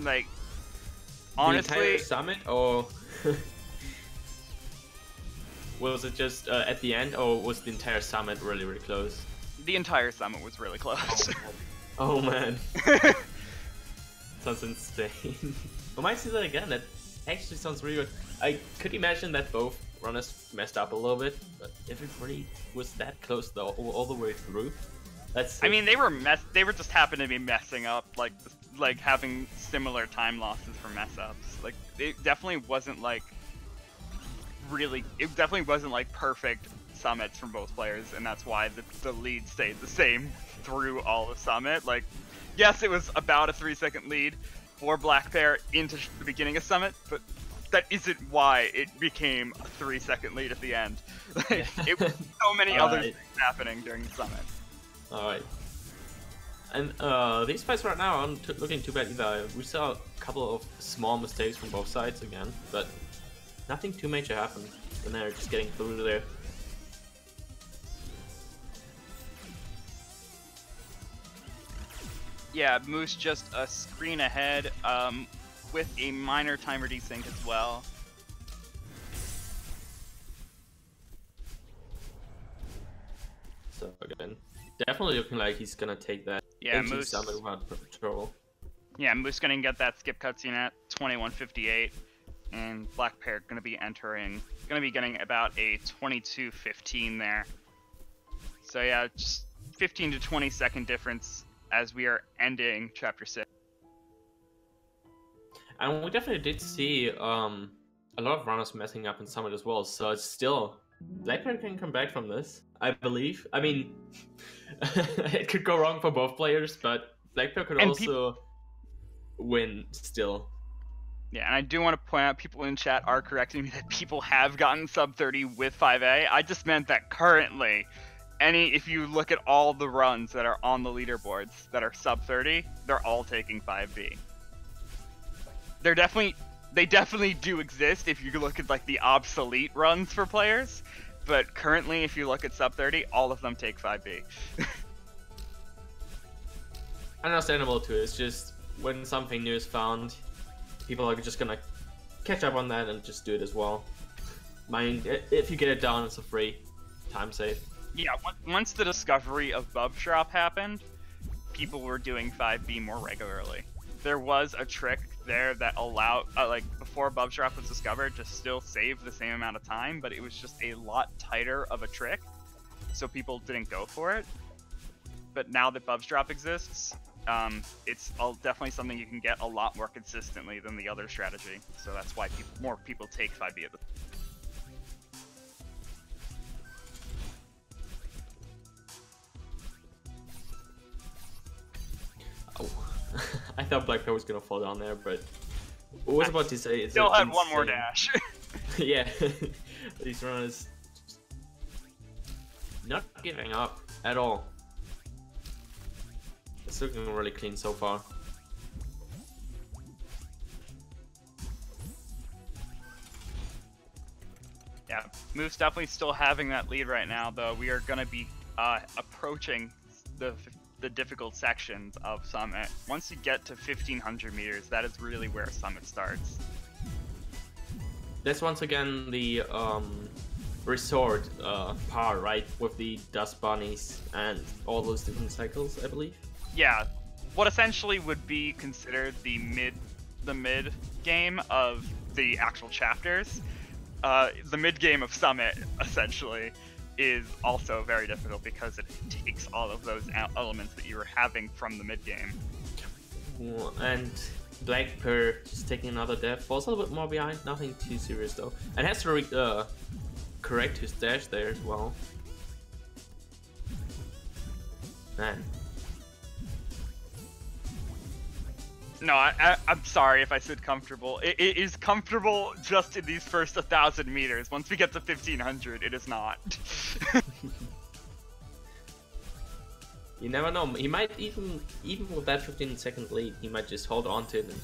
like honestly, summit, or was it just uh, at the end, or was the entire summit really really close? the entire summit was really close. Oh man, sounds insane. I might see that again. That actually sounds really good. I could imagine that both runners messed up a little bit, but everybody was that close though, all, all the way through, that's. I mean, they were mess. They were just happened to be messing up, like like having similar time losses for mess ups. Like it definitely wasn't like really. It definitely wasn't like perfect summits from both players, and that's why the the lead stayed the same through all of summit. Like, yes, it was about a three second lead for Black Pear into the beginning of summit, but that isn't why it became a three second lead at the end. Like, it was so many other Alright. things happening during the summit. All right. And uh, these fights right now aren't t- looking too bad either. We saw a couple of small mistakes from both sides again, but nothing too major happened. And they're just getting through there. Yeah, Moose just a screen ahead um, with a minor timer desync as well. So again, definitely looking like he's gonna take that Yeah, Moose. trouble. Yeah, Moose gonna get that skip cutscene at 21:58, and Black Pear gonna be entering, gonna be getting about a 22:15 there. So yeah, just 15 to 20 second difference as we are ending chapter six. And we definitely did see um, a lot of runners messing up in Summit as well, so it's still Black Pear can come back from this, I believe. I mean, it could go wrong for both players, but Black Pear could And also win still. Yeah, and I do want to point out people in chat are correcting me that people have gotten sub 30 with 5A. I just meant that currently, any if you look at all the runs that are on the leaderboards that are sub 30, they're all taking 5B. They're definitely they definitely do exist if you look at like the obsolete runs for players, but currently if you look at sub 30, all of them take 5B. Understandable too, it's just when something new is found, people are just gonna catch up on that and just do it as well. Mind, if you get it down, it's a free time save. Yeah, once the discovery of Bub's Drop happened, people were doing 5B more regularly. There was a trick there that allowed, uh, like, before Bub's Drop was discovered, to still save the same amount of time, but it was just a lot tighter of a trick, so people didn't go for it. But now that Bub's Drop exists, um, it's definitely something you can get a lot more consistently than the other strategy. So that's why more people take 5B at the Oh, I thought Black was gonna fall down there, but I was about to say it's Still had one more dash. yeah, these runners not giving up at all. It's looking really clean so far. Yeah, Moose definitely still having that lead right now, though. We are going to be uh, approaching the the difficult sections of Summit. Once you get to 1500 meters, that is really where Summit starts. That's once again the um, resort uh, part, right? With the dust bunnies and all those different cycles, I believe. Yeah, what essentially would be considered the mid the mid game of the actual chapters. Uh, the mid game of Summit essentially is also very difficult because it takes all of those elements that you were having from the mid game. And Black Pear just taking another death. Falls a little bit more behind. Nothing too serious though. And has to uh, correct his dash there as well. Man. No, I, I'm sorry if I said comfortable. It, it is comfortable just in these first 1,000 meters. Once we get to 1,500, it is not. you never know. He might even, even with that 15 second lead, he might just hold on to it and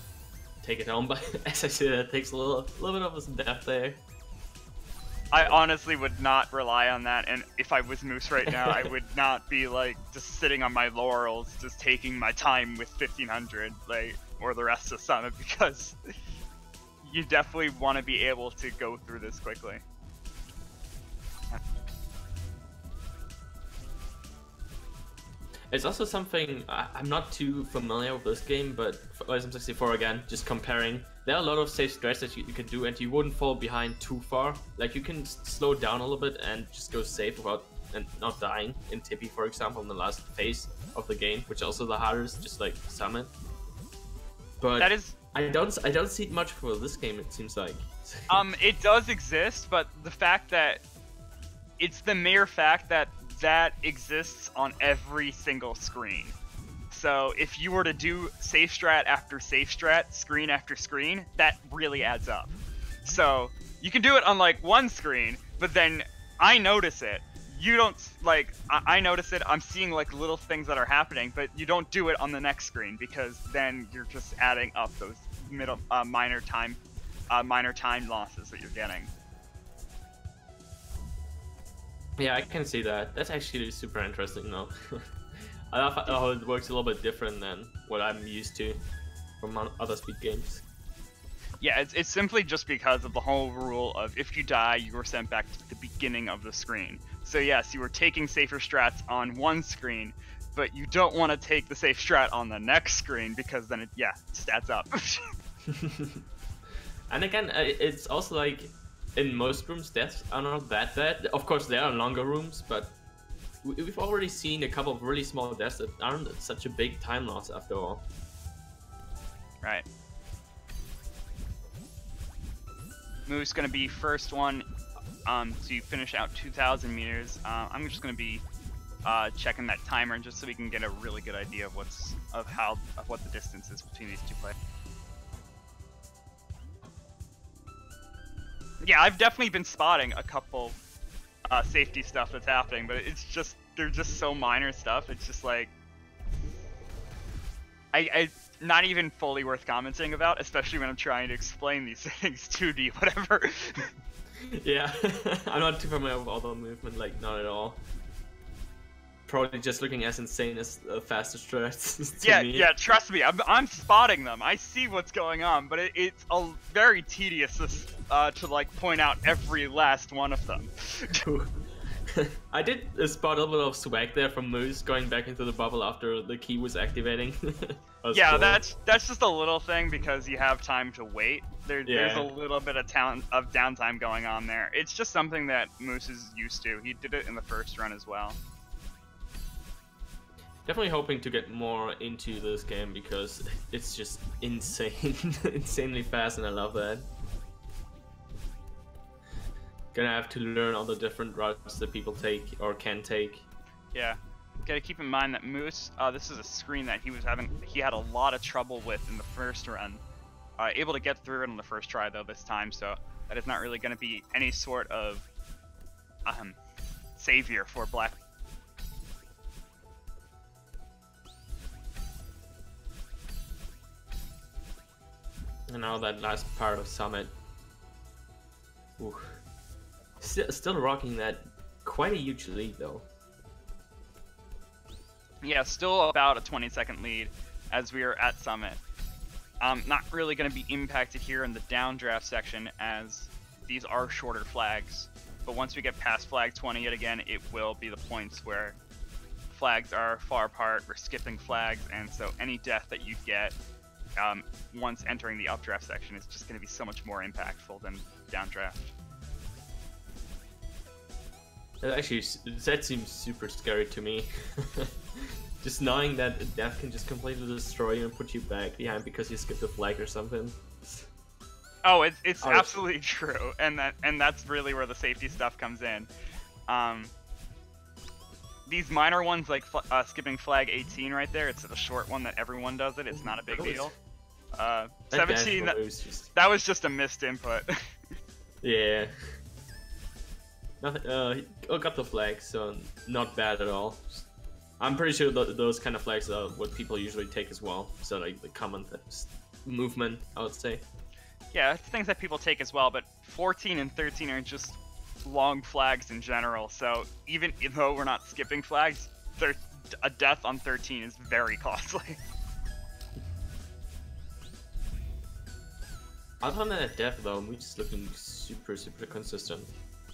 take it home. But as I said, it takes a little, little bit of his depth there. I honestly would not rely on that, and if I was Moose right now, I would not be like just sitting on my laurels, just taking my time with 1500, like or the rest of Summit, because you definitely want to be able to go through this quickly. It's also something I, am not too familiar with this game, but for SM64 again, just comparing, there are a lot of safe strats that you, you, can do and you wouldn't fall behind too far. Like you can slow down a little bit and just go safe without and not dying in Tippy, for example, in the last phase of the game, which also the hardest, just like Summit. But that is I don't I don't see much for this game. It seems like. um, it does exist, but the fact that it's the mere fact that that exists on every single screen. So if you were to do safe strat after safe strat, screen after screen, that really adds up. So you can do it on like one screen, but then I notice it. You don't like I, I notice it. I'm seeing like little things that are happening, but you don't do it on the next screen because then you're just adding up those middle uh, minor time uh, minor time losses that you're getting. Yeah, I can see that. That's actually super interesting though. I love how it works a little bit different than what I'm used to from other speed games. Yeah, it's, it's simply just because of the whole rule of if you die, you are sent back to the beginning of the screen. So yes, you were taking safer strats on one screen, but you don't want to take the safe strat on the next screen because then it, yeah, stats up. and again, uh, it's also like in most rooms, deaths are not that bad. Of course, there are longer rooms, but we've already seen a couple of really small deaths that aren't such a big time loss after all. Right. Moose gonna be first one um, to finish out 2,000 meters. Uh, I'm just gonna be uh, checking that timer just so we can get a really good idea of what's of how of what the distance is between these two players. yeah, I've definitely been spotting a couple uh, safety stuff that's happening, but it's just they're just so minor stuff. It's just like I, I not even fully worth commenting about, especially when I'm trying to explain these things 2D, whatever. yeah, I'm not too familiar with all the movement, like not at all probably just looking as insane as the fastest threats. yeah, me. yeah. Trust me, I'm, I'm spotting them. I see what's going on, but it, it's a very tedious uh, to like point out every last one of them. I did spot a little bit of swag there from Moose going back into the bubble after the key was activating. yeah, cool. that's that's just a little thing because you have time to wait. There, yeah. There's a little bit of town of downtime going on there. It's just something that Moose is used to. He did it in the first run as well. Definitely hoping to get more into this game because it's just insane, insanely fast, and I love that. Gonna have to learn all the different routes that people take or can take. Yeah, gotta keep in mind that Moose, uh, this is a screen that he was having, he had a lot of trouble with in the first run. Uh, able to get through it on the first try though this time, so that is not really gonna be any sort of um, savior for Black And now that last part of Summit. Ooh. Still, still rocking that quite a huge lead though. Yeah, still about a 20 second lead as we are at Summit. Um, not really going to be impacted here in the downdraft section as these are shorter flags. But once we get past flag 20 yet again, it will be the points where flags are far apart, we're skipping flags, and so any death that you get um, once entering the updraft section is just going to be so much more impactful than downdraft. Actually, that seems super scary to me. Just knowing that death can just completely destroy you and put you back behind because you skipped a flag or something. Oh, it's it's Oh, absolutely true, and that and that's really where the safety stuff comes in. Um, these minor ones like fl- uh, skipping flag 18 right there, it's the short one that everyone does it. It's not a big That was- deal. Uh, 17, that, is just that was just a missed input. yeah. Nothing. Uh, got the flag, so not bad at all. I'm pretty sure th- those kind of flags are what people usually take as well. So like the common movement, I would say. yeah, it's things that people take as well, but 14 and 13 are just long flags in general. So even though we're not skipping flags, thir- a death on 13 is very costly. Other than that death though, Moose is looking super super consistent.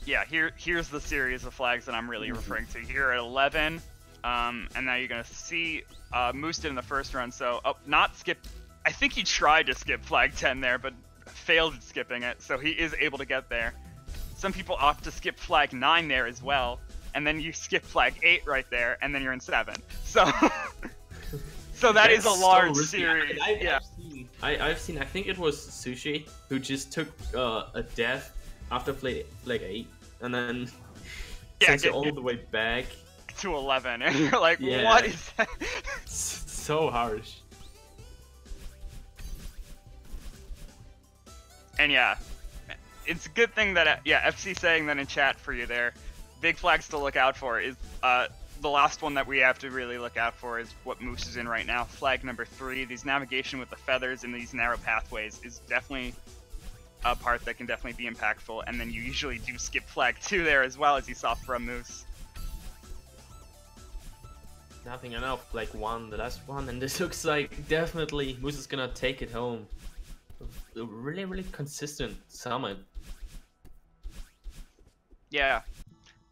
Yeah, here here's the series of flags that I'm really referring to. Here at 11, um, and now you're gonna see uh, Moose did in the first run. So oh, not skip. I think he tried to skip flag 10 there, but failed at skipping it. So he is able to get there. Some people opt to skip flag 9 there as well, and then you skip flag 8 right there, and then you're in 7. So so that is a That's so large series. I, I've, yeah. I've seen, I, I've seen. I think it was Sushi who just took uh, a death after flag like eight, and then Yeah, sends get- it all get- the way back. to 11, and you're like, Yeah. what is that? So harsh. And yeah, it's a good thing that uh, yeah, FC saying that in chat for you there. Big flags to look out for is uh the last one that we have to really look out for is what Moose is in right now. Flag number three. These navigation with the feathers in these narrow pathways is definitely a part that can definitely be impactful. And then you usually do skip flag two there as well as you saw from Moose. Nothing enough. Like one, the last one, and this looks like definitely Moose is gonna take it home. A really, really consistent summit. Yeah.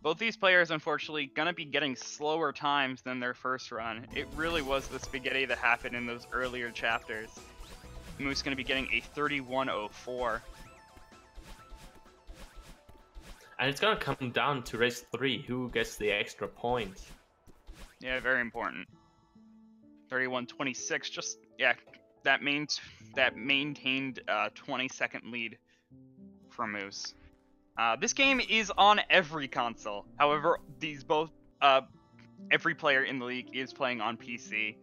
Both these players, unfortunately, gonna be getting slower times than their first run. It really was the spaghetti that happened in those earlier chapters. Moose gonna be getting a 3104. And it's gonna come down to race three. Who gets the extra point? Yeah, very important. 3126, just yeah, that main that maintained uh, 20 second lead from Moose. Uh, this game is on every console. However, these both uh, every player in the league is playing on PC,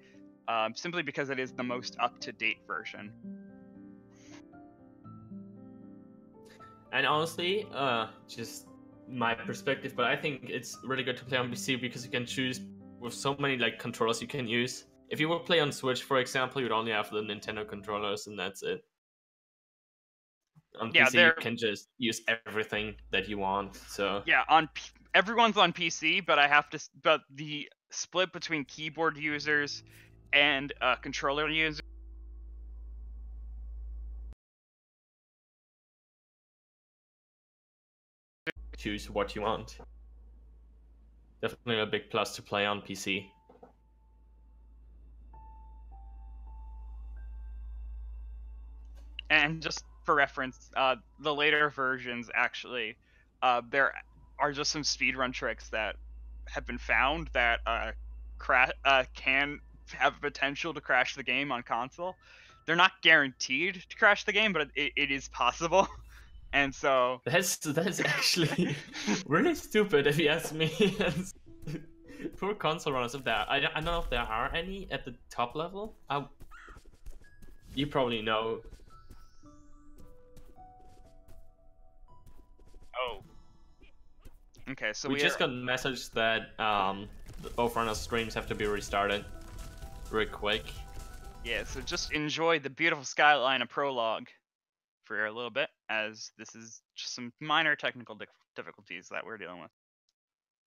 um, simply because it is the most up to date version. And honestly, uh, just my perspective, but I think it's really good to play on PC because you can choose with so many like controllers you can use. If you would play on Switch, for example, you'd only have the Nintendo controllers, and that's it. On Yeah, PC, you they're- can just use everything that you want. So Yeah, on P- everyone's on PC, but I have to. But the split between keyboard users and uh, controller users. Choose what you want. Definitely a big plus to play on PC. And just for reference, uh, the later versions actually, uh, there are just some speedrun tricks that have been found that uh, cra- uh, can have potential to crash the game on console. They're not guaranteed to crash the game, but it, it is possible. And so, That's that's actually really stupid if you ask me. Poor console runners if there. I, don't- I don't know if there are any at the top level. I, you probably know. oh, okay. So we we, just are, got a message that um, the- both runners' streams have to be restarted, real quick. Yeah, so just enjoy the beautiful skyline of Prologue for a little bit, as this is just some minor technical difficulties that we're dealing with.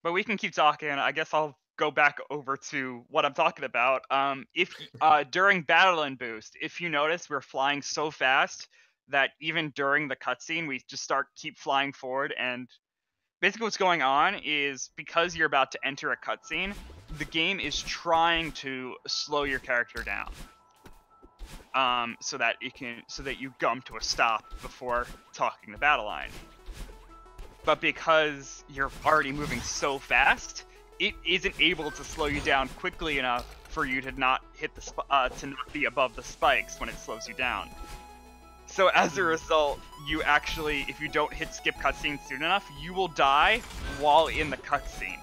But we can keep talking. I guess I'll go back over to what I'm talking about. Um, if uh, during Badeline Boost, if you notice, we're flying so fast that even during the cutscene, we just start keep flying forward. And basically, what's going on is because you're about to enter a cutscene, the game is trying to slow your character down um, so that it can so that you gum to a stop before talking the Badeline. But because you're already moving so fast, it isn't able to slow you down quickly enough for you to not hit the sp- uh, to not be above the spikes when it slows you down. So as a result, you actually, if you don't hit skip cutscene soon enough, you will die while in the cutscene.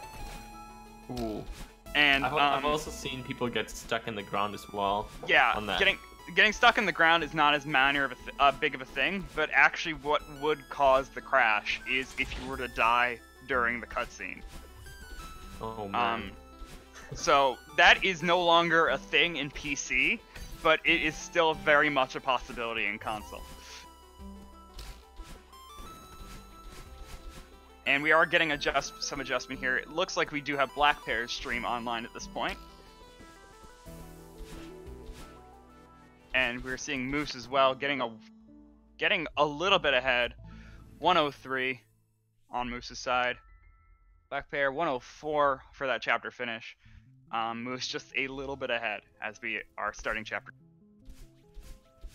Ooh. And I've, um, I've also seen people get stuck in the ground as well. yeah, on that. getting getting stuck in the ground is not as manner of a th- uh, big of a thing, but actually, what would cause the crash is if you were to die during the cutscene. Oh man. Um, so that is no longer a thing in PC, but it is still very much a possibility in console. And we are getting adjust some adjustment here. It looks like we do have Black Pear's stream online at this point. And we're seeing Moose as well, getting a getting a little bit ahead. 103 on Moose's side. Black Pear 104 for that chapter finish. Um, Moose just a little bit ahead as we are starting chapter.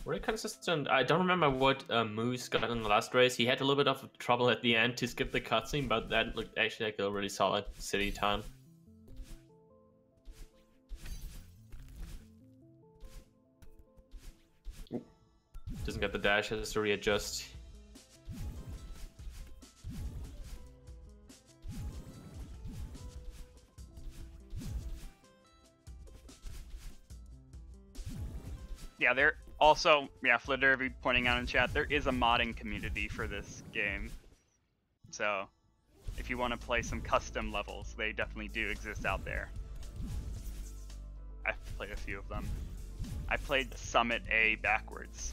Very consistent. I don't remember what uh, Moose got in the last race. He had a little bit of trouble at the end to skip the cutscene, but that looked actually like a really solid city time. Doesn't get the dash, has to readjust. Yeah, there also yeah, Fladervy pointing out in chat there is a modding community for this game. So, if you want to play some custom levels, they definitely do exist out there. I've played a few of them. I played Summit A backwards.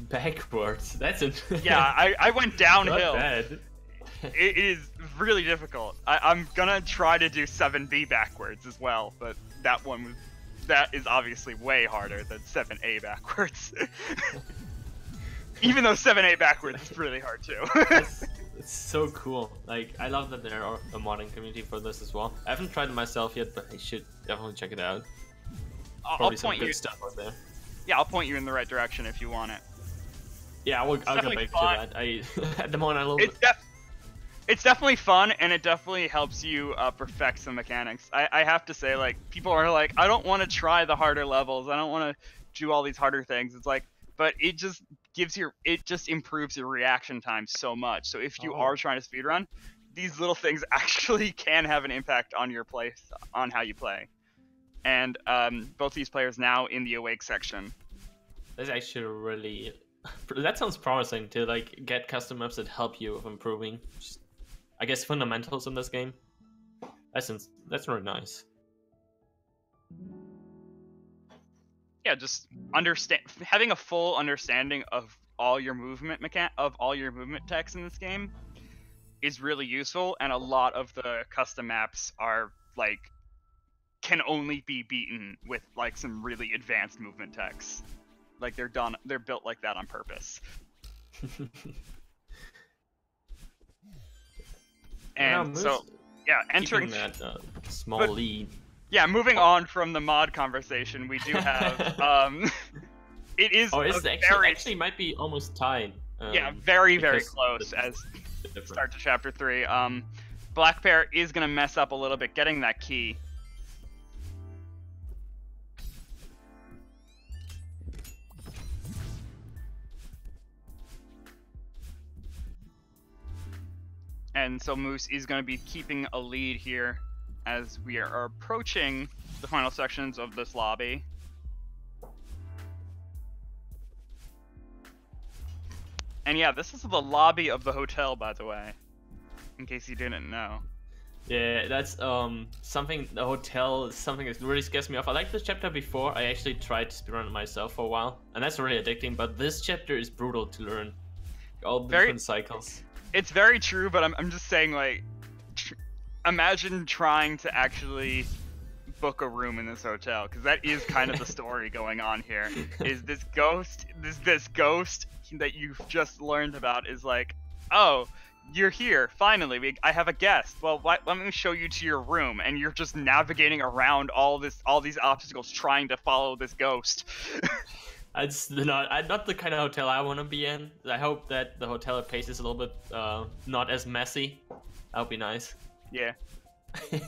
Backwards. That's a Yeah, I, I went not downhill. bad. It is really difficult. I, I'm gonna try to do 7B backwards as well, but that one was that is obviously way harder than 7A backwards. Even though 7A backwards is really hard too. It's so cool. Like I love that there are a modding community for this as well. I haven't tried it myself yet, but I should definitely check it out. I'll, I'll Probably some point you. stuff out there. Yeah, I'll point you in the right direction if you want it. Yeah, I will, I'll go back fun. to that. I at the moment I a little It's def- it's definitely fun, and it definitely helps you uh, perfect some mechanics. I, I have to say, like, people are like, I don't want to try the harder levels. I don't want to do all these harder things. It's like, but it just gives your, it just improves your reaction time so much. So if you Oh. are trying to speedrun, these little things actually can have an impact on your play, on how you play. And um, both these players now in the awake section. That's actually really. That sounds promising to like get custom maps that help you with improving. Just, I guess fundamentals in this game. That's ins- that's really nice. yeah, just understand having a full understanding of all your movement mechan- of all your movement text in this game is really useful, and a lot of the custom maps are like can only be beaten with like some really advanced movement text. Like they're done, they're built like that on purpose. And so, yeah, entering that uh, small but- lead. Yeah, moving on from the mod conversation, we do have um it is Oh, it's actually very actually might be almost tied. Um, yeah, very very close the- as different. start to chapter 3. Um Black Pear is going to mess up a little bit getting that key. And so Moose is going to be keeping a lead here as we are approaching the final sections of this lobby. And yeah, this is the lobby of the hotel, by the way, in case you didn't know. Yeah, that's um something. The hotel is something that really scares me off. I liked this chapter before. I actually tried to speedrun it myself for a while, and that's really addicting. But this chapter is brutal to learn. All the Very- different cycles. It's very true, but I'm, I'm just saying, like, tr- imagine trying to actually book a room in this hotel, because that is kind of the story going on here. Is this ghost, this this ghost that you've just learned about is like, oh, you're here, finally, we, I have a guest. Well, why, let me show you to your room, and you're just navigating around all this, all these obstacles, trying to follow this ghost. It's not not the kind of hotel I want to be in. I hope that the hotel pace is a little bit uh, not as messy. That would be nice. Yeah.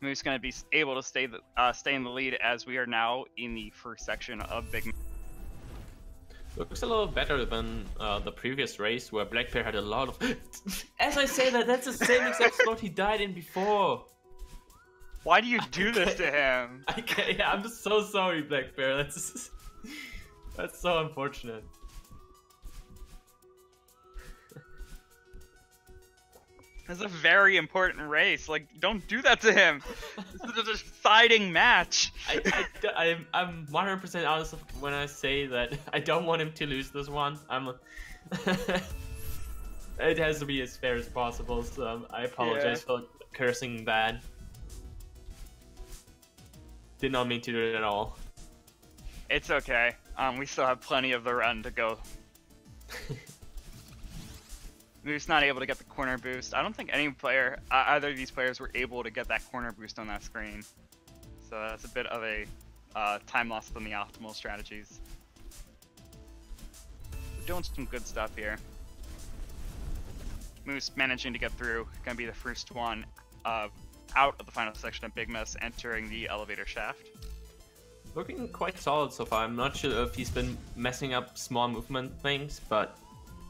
Moose going to be able to stay the, uh, stay in the lead as we are now in the first section of Big. Looks a little better than uh, the previous race where Black Pear had a lot of. as I say that, that's the same exact slot he died in before. Why do you do this to him? Okay, yeah, I'm so sorry, Black Pear. That's that's so unfortunate. That's a very important race. Like, don't do that to him. this is a deciding match. I, I, I, am 100% honest when I say that I don't want him to lose this one. I'm. it has to be as fair as possible, so um, I apologize yeah. for cursing bad. Did not mean to do it at all. It's okay. Um, we still have plenty of the run to go. Moose not able to get the corner boost. I don't think any player, uh, either of these players were able to get that corner boost on that screen. So that's a bit of a uh, time loss from the optimal strategies. We're doing some good stuff here. Moose managing to get through, gonna be the first one uh, out of the final section of Big Mess, entering the elevator shaft. Looking quite solid so far. I'm not sure if he's been messing up small movement things, but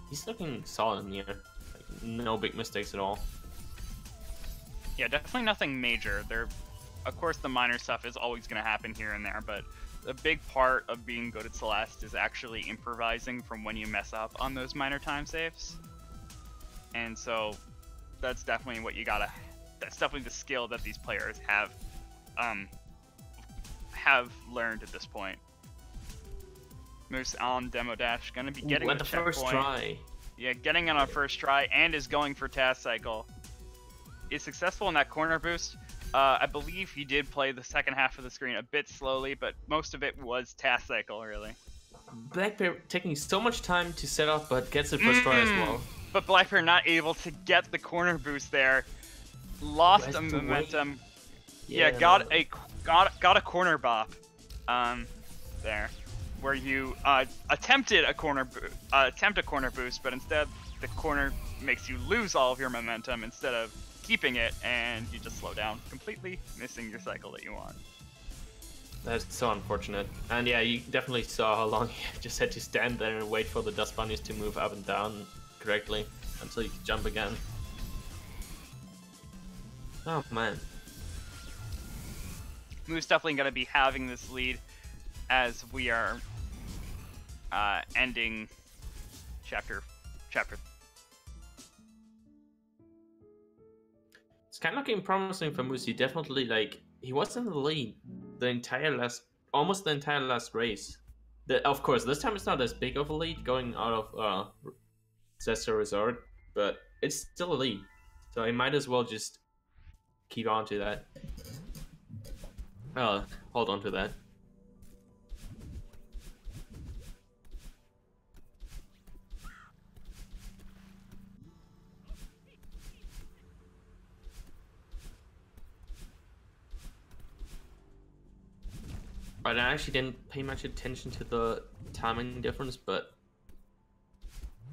He's looking solid in here. Like, no big mistakes at all. Yeah, definitely nothing major. There, of course, the minor stuff is always going to happen here and there, but a big part of being good at Celeste is actually improvising from when you mess up on those minor time saves. And so, that's definitely what you gotta. That's definitely the skill that these players have, um, have learned at this point. Moose on demo dash, gonna be getting Ooh, the, first try. Yeah, getting on our first try and is going for task cycle. Is successful in that corner boost. Uh, I believe he did play the second half of the screen a bit slowly, but most of it was task cycle, really. Black Pear taking so much time to set up, but gets it first mm, try as well. But Black Pear not able to get the corner boost there. Lost a momentum. Yeah, yeah, got a got got a corner bop. Um, there where you uh, attempted a corner uh, attempt a corner boost, but instead the corner makes you lose all of your momentum instead of keeping it, and you just slow down completely, missing your cycle that you want. That's so unfortunate. And yeah, you definitely saw how long you just had to stand there and wait for the dust bunnies to move up and down correctly until you could jump again. Oh man. Moose definitely going to be having this lead as we are uh, ending chapter chapter. It's kind of looking promising for Moose. He definitely like he was in the lead the entire last, almost the entire last race. The, of course, this time it's not as big of a lead going out of uh, Celestial Resort, but it's still a lead. So he might as well just keep on to that. Uh, hold on to that. Right, I actually didn't pay much attention to the timing difference, but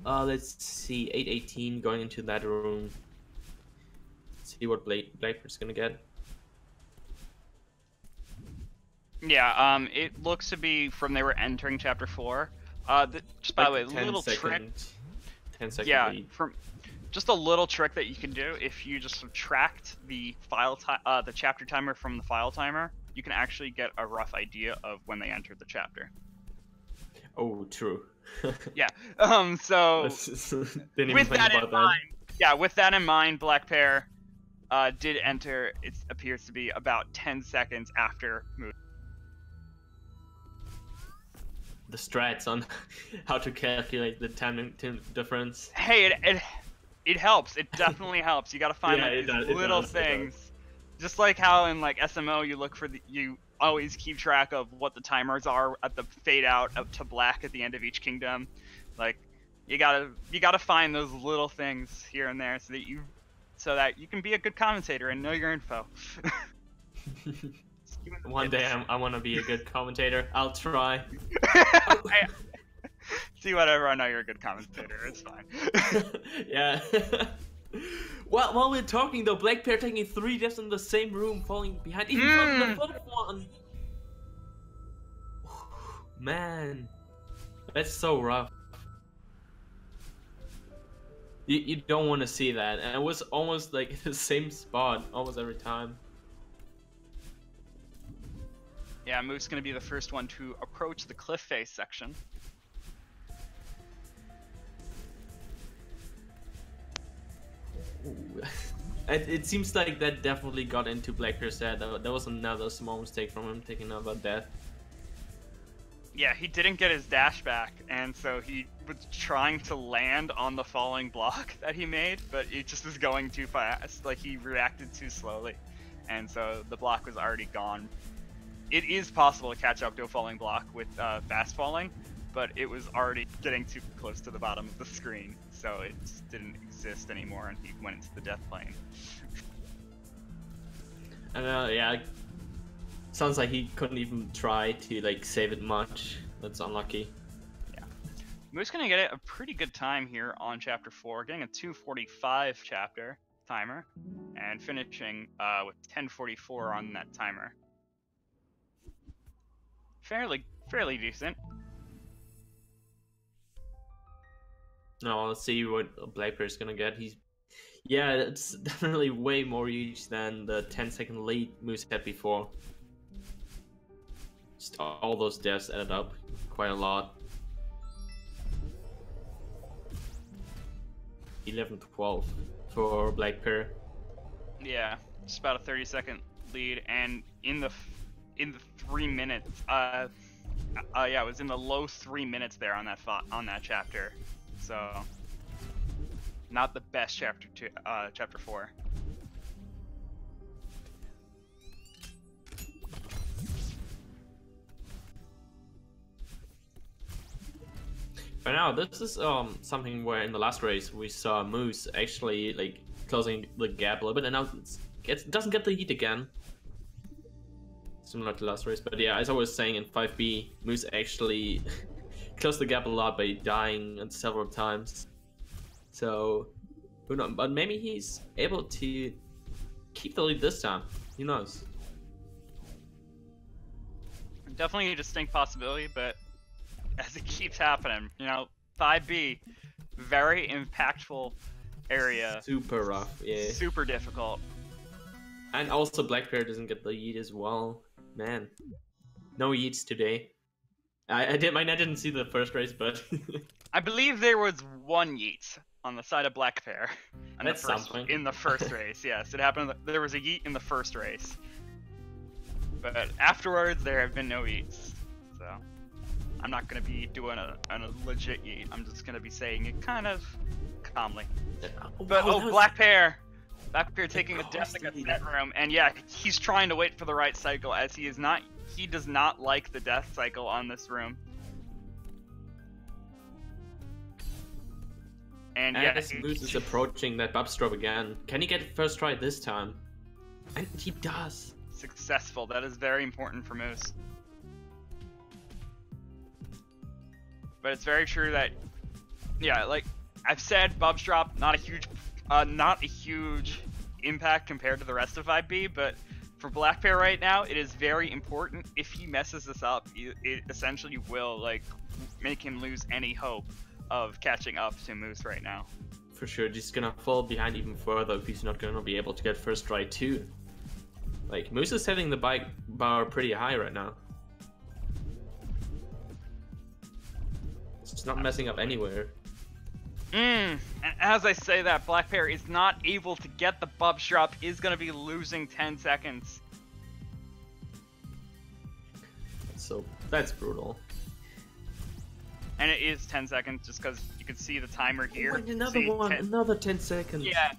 uh, let's see, 818 going into that room. See what Blade Black Pear's gonna get. Yeah, um, it looks to be from they were entering chapter four. Uh, the, just by like the way, little second, trick. 10 second yeah, lead. from just a little trick that you can do if you just subtract the file ti- uh, the chapter timer from the file timer you can actually get a rough idea of when they entered the chapter. Oh, true. yeah. Um. So with that in that. mind, yeah, with that in mind, Black Pear uh, did enter. It appears to be about ten seconds after move. The strats on how to calculate the time difference. Hey, it it, it helps. It definitely helps. You got to find yeah, like, these does, little does, things just like how in like SMO you look for the you always keep track of what the timers are at the fade out up to black at the end of each kingdom. Like you gotta you gotta find those little things here and there so that you so that you can be a good commentator and know your info. One day I'm, i want to be a good commentator. I'll try. See whatever. I know you're a good commentator. It's fine. yeah. While, while we're talking though, Black Pear taking three deaths in the same room, falling behind even mm. the one. Man, that's so rough. You, you don't want to see that, and it was almost like the same spot almost every time. Yeah, Moose gonna be the first one to approach the cliff face section. it, it seems like that definitely got into Black Pear's head. That, that was another small mistake from him, taking another death. Yeah, he didn't get his dash back, and so he was trying to land on the falling block that he made, but it just was going too fast. Like, he reacted too slowly, and so the block was already gone. It is possible to catch up to a falling block with uh, fast falling, but it was already getting too close to the bottom of the screen, so it just didn't exist anymore, and he went into the death plane. Know, yeah, Sounds like he couldn't even try to like save it much. That's unlucky. Moose gonna get a pretty good time here on chapter four, getting a 245 chapter timer, and finishing uh, with 1044 on that timer. Fairly, fairly decent. Now let's see what Black Pear's gonna get. He's yeah, it's definitely way more huge than the 10 second lead Moose had before. Just all those deaths added up quite a lot. 11 to 12 for Black Pear. Yeah, just about a 30 second lead, and in the in the three minutes, uh, uh, yeah, it was in the low three minutes there on that on that chapter, so not the best chapter two, uh, chapter four. But now this is um something where in the last race we saw Moose actually like closing the gap a little bit, and now it doesn't get the heat again. Similar to last race, but yeah, as I was saying in 5B, Moose actually closed the gap a lot by dying several times. So, who knows? But maybe he's able to keep the lead this time. Who knows? Definitely a distinct possibility, but as it keeps happening. You know, 5B, very impactful area. Super rough, yeah. Super difficult. And also Black Pear doesn't get the yeet as well. Man, no yeets today. I, I did. My I didn't see the first race, but I believe there was one yeet on the side of Black Pear. That's the first, something. In the first race, yes, it happened. There was a yeet in the first race, but afterwards there have been no yeets. So. I'm not gonna be doing a, a legit yeet. I'm just gonna be saying it kind of calmly. But oh, oh Black Pear, Black Pear taking a death in that room, and yeah, he's trying to wait for the right cycle as he is not. He does not like the death cycle on this room. And, and yeah, Moose is approaching that Bub's drop again, can he get first try this time? And he does. Successful. That is very important for Moose. But it's very true that, yeah, like I've said, Bub's drop not a huge, uh, not a huge impact compared to the rest of 5B, but for Black Pear right now, it is very important. If he messes this up, it essentially will like make him lose any hope of catching up to Moose right now. For sure, he's gonna fall behind even further if he's not gonna be able to get first try too. Like Moose is setting the bike bar pretty high right now. It's not messing up anywhere. Mmm, as I say that, Black Pear is not able to get the Bub's drop, is going to be losing 10 seconds. So, that's brutal. And it is 10 seconds just because you can see the timer here. Wait, another see, one, 10... another 10 seconds. Yeah,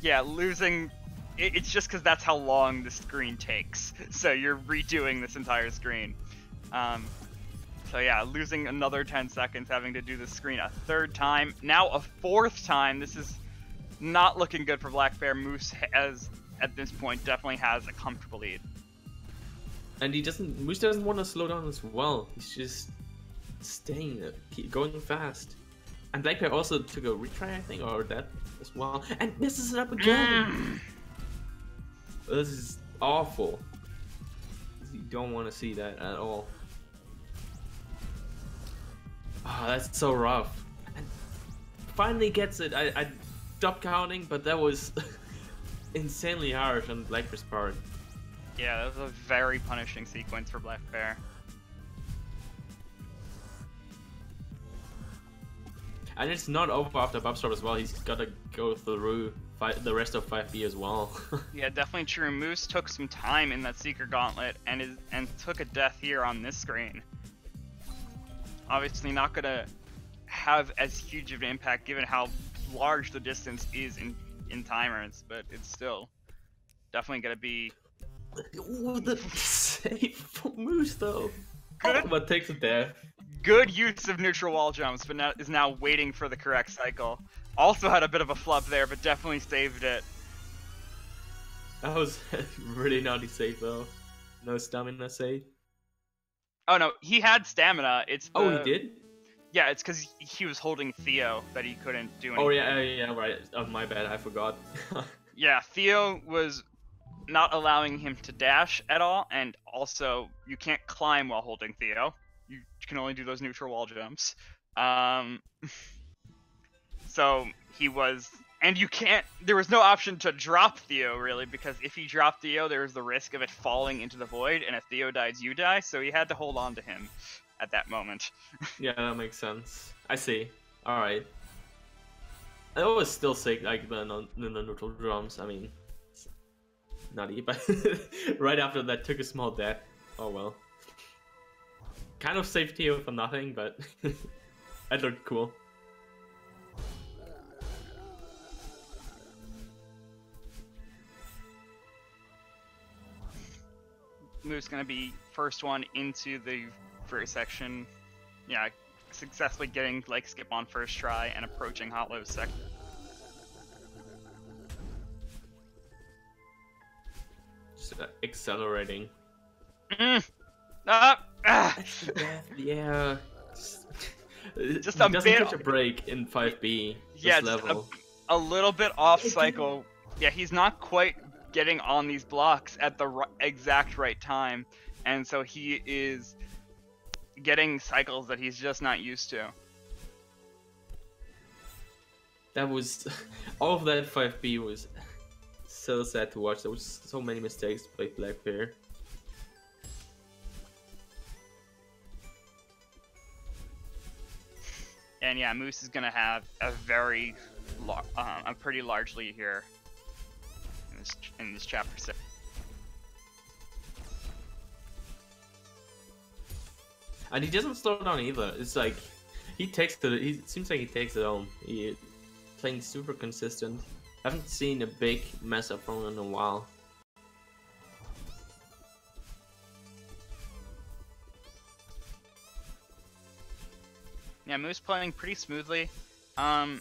yeah, losing... It's just because that's how long the screen takes. So you're redoing this entire screen. Um, so yeah, losing another 10 seconds, having to do the screen a third time, now a fourth time. This is not looking good for Black Pear. Moose as at this point definitely has a comfortable lead. And he doesn't. Moose doesn't want to slow down as well. He's just staying, keep going fast. And Black Pear also took a retry, I think, or that as well. And messes it up again! Mm. This is awful. You don't want to see that at all. Ah, that's so rough. And finally gets it. I, I stopped counting, but that was insanely harsh on Black Pear's part. Yeah, that was a very punishing sequence for Black Pear. And it's not over after Bubstorm as well. He's got to go through fi- the rest of 5B as well. Yeah, definitely true. Moose took some time in that Seeker Gauntlet and is and took a death here on this screen. Obviously not gonna have as huge of an impact given how large the distance is in, in timers, but it's still definitely gonna be Ooh, the safe for Moose though. Good. But takes a death. good use of neutral wall jumps, but now is now waiting for the correct cycle. Also had a bit of a flub there, but definitely saved it. That was really naughty save though. No stamina save. Oh no, he had stamina. It's Oh, he did? Yeah, it's because he was holding Theo that he couldn't do anything. Oh yeah, yeah, yeah, right. Oh, my bad, I forgot. Yeah, Theo was not allowing him to dash at all, and also you can't climb while holding Theo. You can only do those neutral wall jumps. Um, so he was, and you can't. There was no option to drop Theo really, because if you drop Theo, there was the risk of it falling into the void, and if Theo dies, you die. So he had to hold on to him at that moment. yeah, that makes sense. I see. Alright. i was still sick, like the, non- the neutral drums. I mean, nutty, but right after that, took a small death. Oh well. Kind of saved Theo for nothing, but that looked cool. Moose gonna be first one into the first section. Yeah, successfully getting like skip on first try and approaching Hollow second. Just uh, accelerating. Mm. Ah, ah. yeah. Just he a doesn't bit- catch a break in 5B. this Yeah, just a- level. A little bit off cycle. Yeah, he's not quite getting on these blocks at the exact right time, and so he is getting cycles that he's just not used to. That was all of that 5B was so sad to watch. There was so many mistakes by Black Pear. And yeah, Moose is gonna have a very, lar- um, a pretty large lead here in this in this chapter six. And he doesn't slow down either. It's like he takes it. He seems like he takes it home. He playing super consistent. Haven't seen a big mess up from him in a while. Yeah, Moose playing pretty smoothly. Um,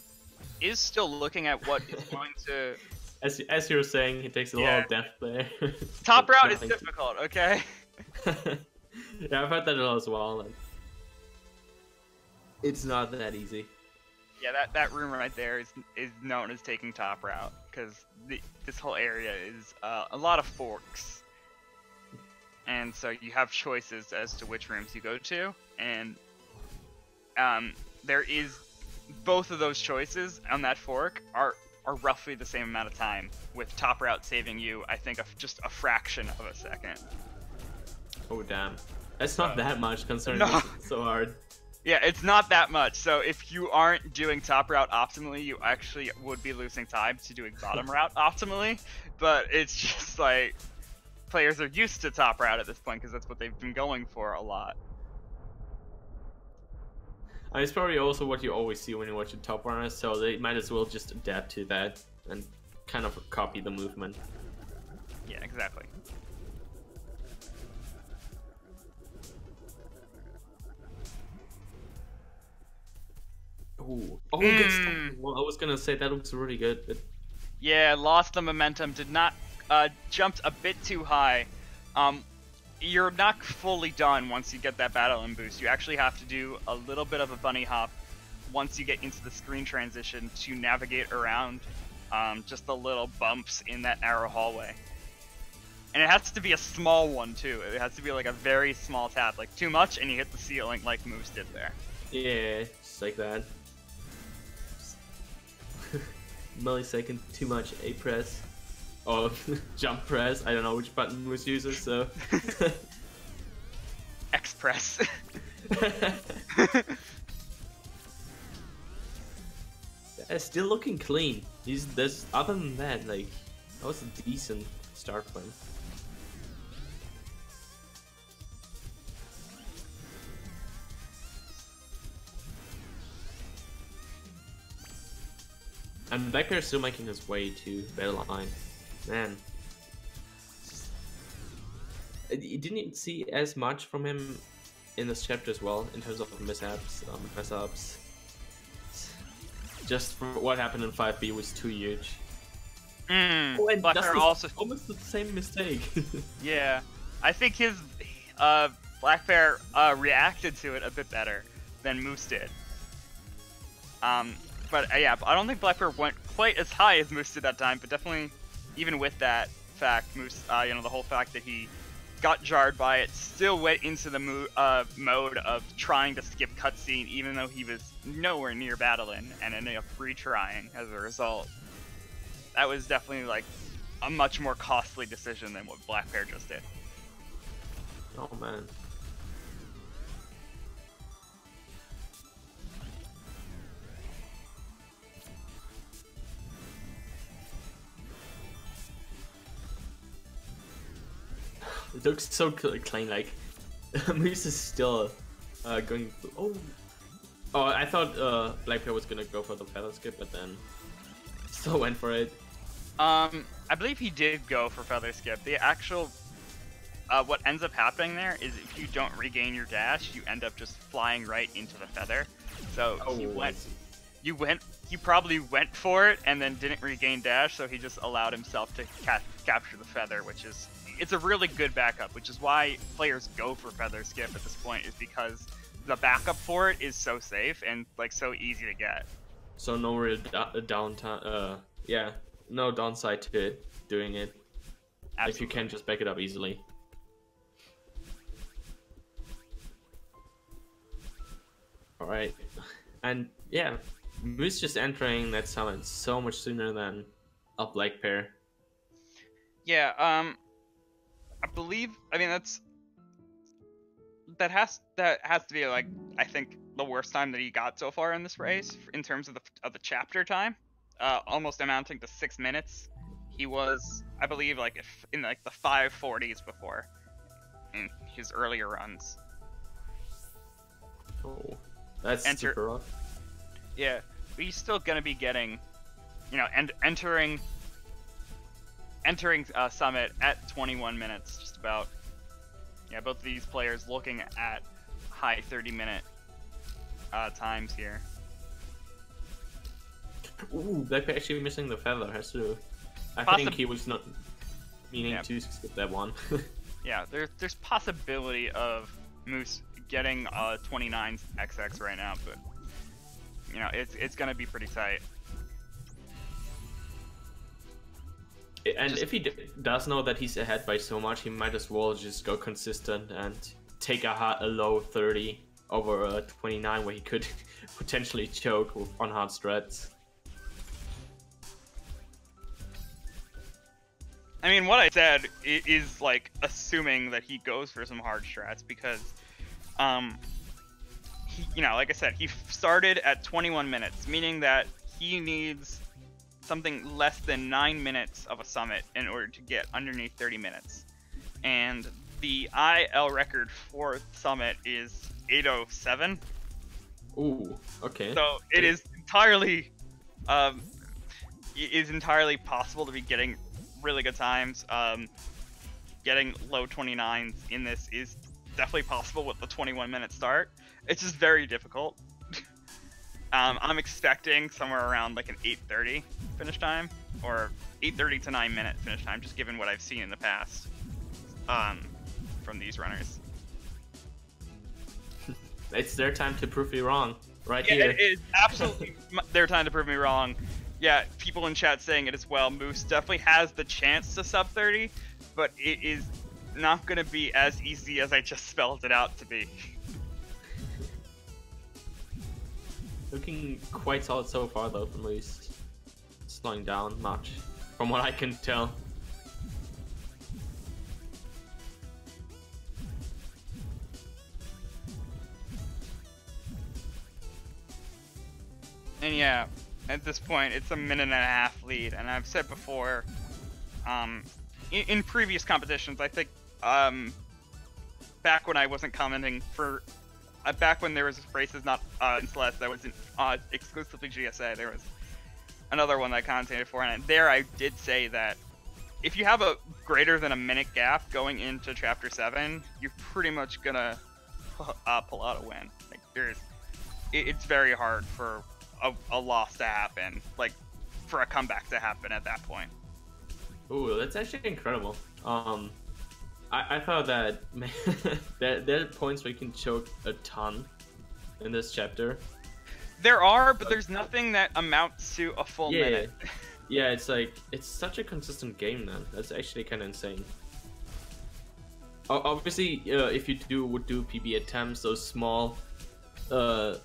is still looking at what is going to As as you were saying, he takes a lot of death there. top route is difficult. Okay. yeah, I've heard that a lot as well. Like, it's not that easy. Yeah, that, that room right there is is known as taking top route because this whole area is uh, a lot of forks, and so you have choices as to which rooms you go to, and um, there is both of those choices on that fork are are roughly the same amount of time, with top route saving you, I think, of just a fraction of a second. Oh damn, that's not Uh, that much considering no. it's so hard. Yeah, it's not that much. So if you aren't doing top route optimally, you actually would be losing time to doing bottom route optimally. But it's just like players are used to top route at this point because that's what they've been going for a lot. And it's probably also what you always see when you watch a top runner, so they might as well just adapt to that and kind of copy the movement. Yeah, exactly. Ooh. Oh, good stuff. Mm. Well, I was gonna say that looks really good, but Yeah, lost the momentum. Did not uh, jumped a bit too high. Um, you're not fully done once you get that Badeline boost. You actually have to do a little bit of a bunny hop once you get into the screen transition to navigate around um, just the little bumps in that narrow hallway. And it has to be a small one too. It has to be like a very small tap, like too much, and you hit the ceiling like Moose did there. Yeah, just like that. Millisecond, too much A press. Or jump press. I don't know which button was used, so. Express. Uh, still looking clean. He's this. Other than that, like that was a decent start him. And Becker is still making his way to Badeline. Man. You didn't see as much from him in this chapter as well, in terms of mishaps, um, mess ups. Just for what happened in 5B was too huge. Mm, Oh, and Black that's Bear the- also almost the same mistake. Yeah, I think his uh, Black Pear uh, reacted to it a bit better than Moose did. Um, but uh, yeah, I don't think Black Pear went quite as high as Moose did that time. But definitely, even with that fact, Moose, uh, you know, the whole fact that he got jarred by it, still went into the mo- uh, mode of trying to skip cutscene, even though he was nowhere near Badeline and ended up retrying as a result. That was definitely like a much more costly decision than what Black Pear just did. oh man. It looks so clean, like Moose is still uh, going. Oh, oh! I thought uh, Black Pear was gonna go for the feather skip, but then still went for it. Um, I believe he did go for feather skip. The actual, uh, what ends up happening there is if you don't regain your dash, you end up just flying right into the feather. So he Oh, I went, you went, he probably went for it and then didn't regain dash, so he just allowed himself to ca- capture the feather, which is, it's a really good backup, which is why players go for feather skip at this point, is because the backup for it is so safe and like so easy to get. So no real downtime. Uh, yeah, no downside to it doing it if you can just back it up easily. All right, and yeah, Moose just entering that summon so much sooner than a black pear. Yeah, um I believe I mean that's that has that has to be like I think the worst time that he got so far in this race in terms of the of the chapter time. Uh almost amounting to 6 minutes. He was I believe like if in like the 540s before in his earlier runs. Oh, that's Enter- super rough. Yeah, but he's still gonna be getting, you know, and entering, entering uh, Summit at 21 minutes, just about. Yeah, both of these players looking at high 30 minute uh, times here. Ooh, black pear actually missing the feather. Has to. I Possi- think he was not meaning Yeah. to skip that one. Yeah, there's there's possibility of Moose getting uh 29 XX right now, but you know it's it's gonna be pretty tight. And Just- if he d- does know that he's ahead by so much, he might as well just go consistent and take a, a low 30 over a 29 where he could potentially choke on hard strats. I mean, what I said is like assuming that he goes for some hard strats because, um, he, you know, like I said, he started at 21 minutes, meaning that he needs something less than nine minutes of a summit in order to get underneath 30 minutes, and the IL record for summit is 807. Ooh, okay. So it is entirely, um, it is entirely possible to be getting really good times. Um, getting low 29s in this is definitely possible with the 21 minute start. It's just very difficult. Um, I'm expecting somewhere around like an 8:30 finish time or 8:30 to 9 minute finish time, just given what I've seen in the past um, from these runners. It's their time to prove me wrong. right yeah, here. it is absolutely their time to prove me wrong. Yeah, people in chat saying it as well. Moose definitely has the chance to sub 30, but it is not going to be as easy as I just spelled it out to be. Looking quite solid so far though from Moose. Slowing down much, from what I can tell. And yeah, at this point, it's a minute and a half lead. And I've said before, um, in, in previous competitions, I think, um, back when I wasn't commenting for, uh, back when there was races not uh, in Celeste that was in, uh, exclusively GSA, there was another one that I commentated for, and there I did say that if you have a greater than a minute gap going into Chapter Seven, you're pretty much gonna uh, pull out a win. Like there's, it, it's very hard for a, a loss to happen, like for a comeback to happen at that point. Ooh, that's actually incredible. Um, I, I thought that there, there are points where you can choke a ton in this chapter. There are, but there's nothing that amounts to a full Yeah. minute. Yeah, it's like it's such a consistent game then. That's actually kind of insane. O- Obviously, uh, if you do would do PB attempts, those small, uh,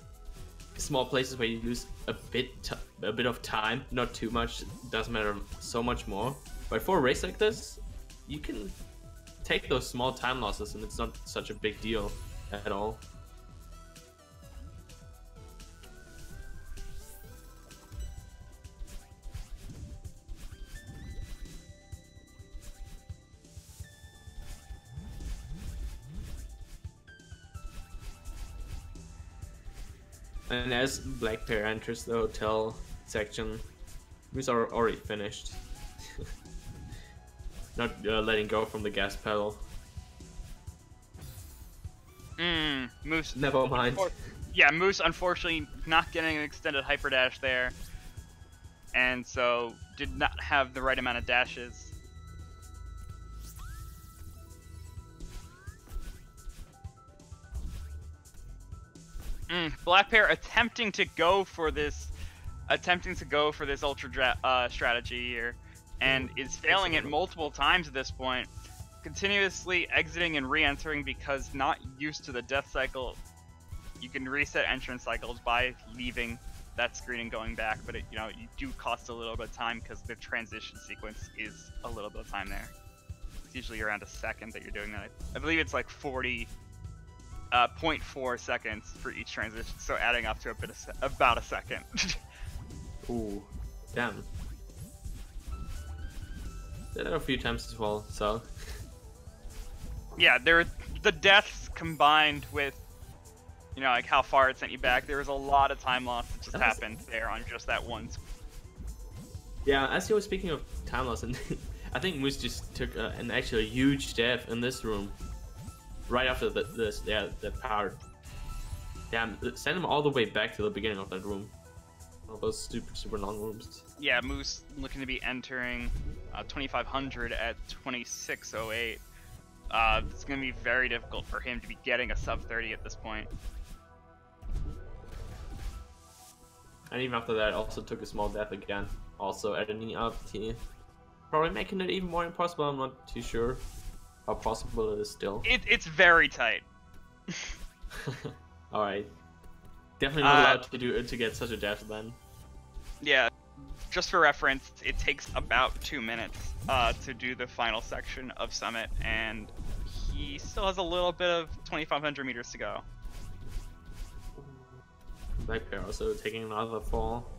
small places where you lose a bit t- a bit of time, not too much, doesn't matter so much more. But for a race like this, you can take those small time losses, and it's not such a big deal at all. And as Black Pear enters the hotel section, Moose are already finished. Not uh, letting go from the gas pedal. Mm, Moose. Never mind. Yeah, Moose unfortunately not getting an extended hyper dash there, and so did not have the right amount of dashes. Mm, Black Pear attempting to go for this, attempting to go for this ultra dra- uh, strategy here, and is failing it multiple times at this point. Continuously exiting and re-entering because not used to the death cycle. You can reset entrance cycles by leaving that screen and going back, but it, you know you do cost a little bit of time because the transition sequence is a little bit of time there. It's usually around a second that you're doing that. I believe it's like 40 uh, 0.4 seconds for each transition, so adding up to a bit of about a second. Ooh, damn. Did that a few times as well, so. yeah, there the deaths combined with you know like how far it sent you back. There was a lot of time loss that just That's- happened there on just that one. Yeah, as you were speaking of time loss, and I think Moose just took uh, an actually huge death in this room. Right after the, this, yeah, the power. Damn, send him all the way back to the beginning of that room. All those super, super long rooms. Yeah, Moose looking to be entering uh, 2500 at 2608. Uh, it's going to be very difficult for him to be getting a sub 30 at this point. And even after that, also took a small death again. Also editing up T. Probably making it even more impossible, I'm not too sure how possible it is still. It, it's very tight. Alright. Definitely not Uh, allowed to do to get such a death then. Yeah, just for reference, it takes about two minutes uh, to do the final section of Summit, and he still has a little bit of 2,500 meters to go. Black Pear also taking another fall.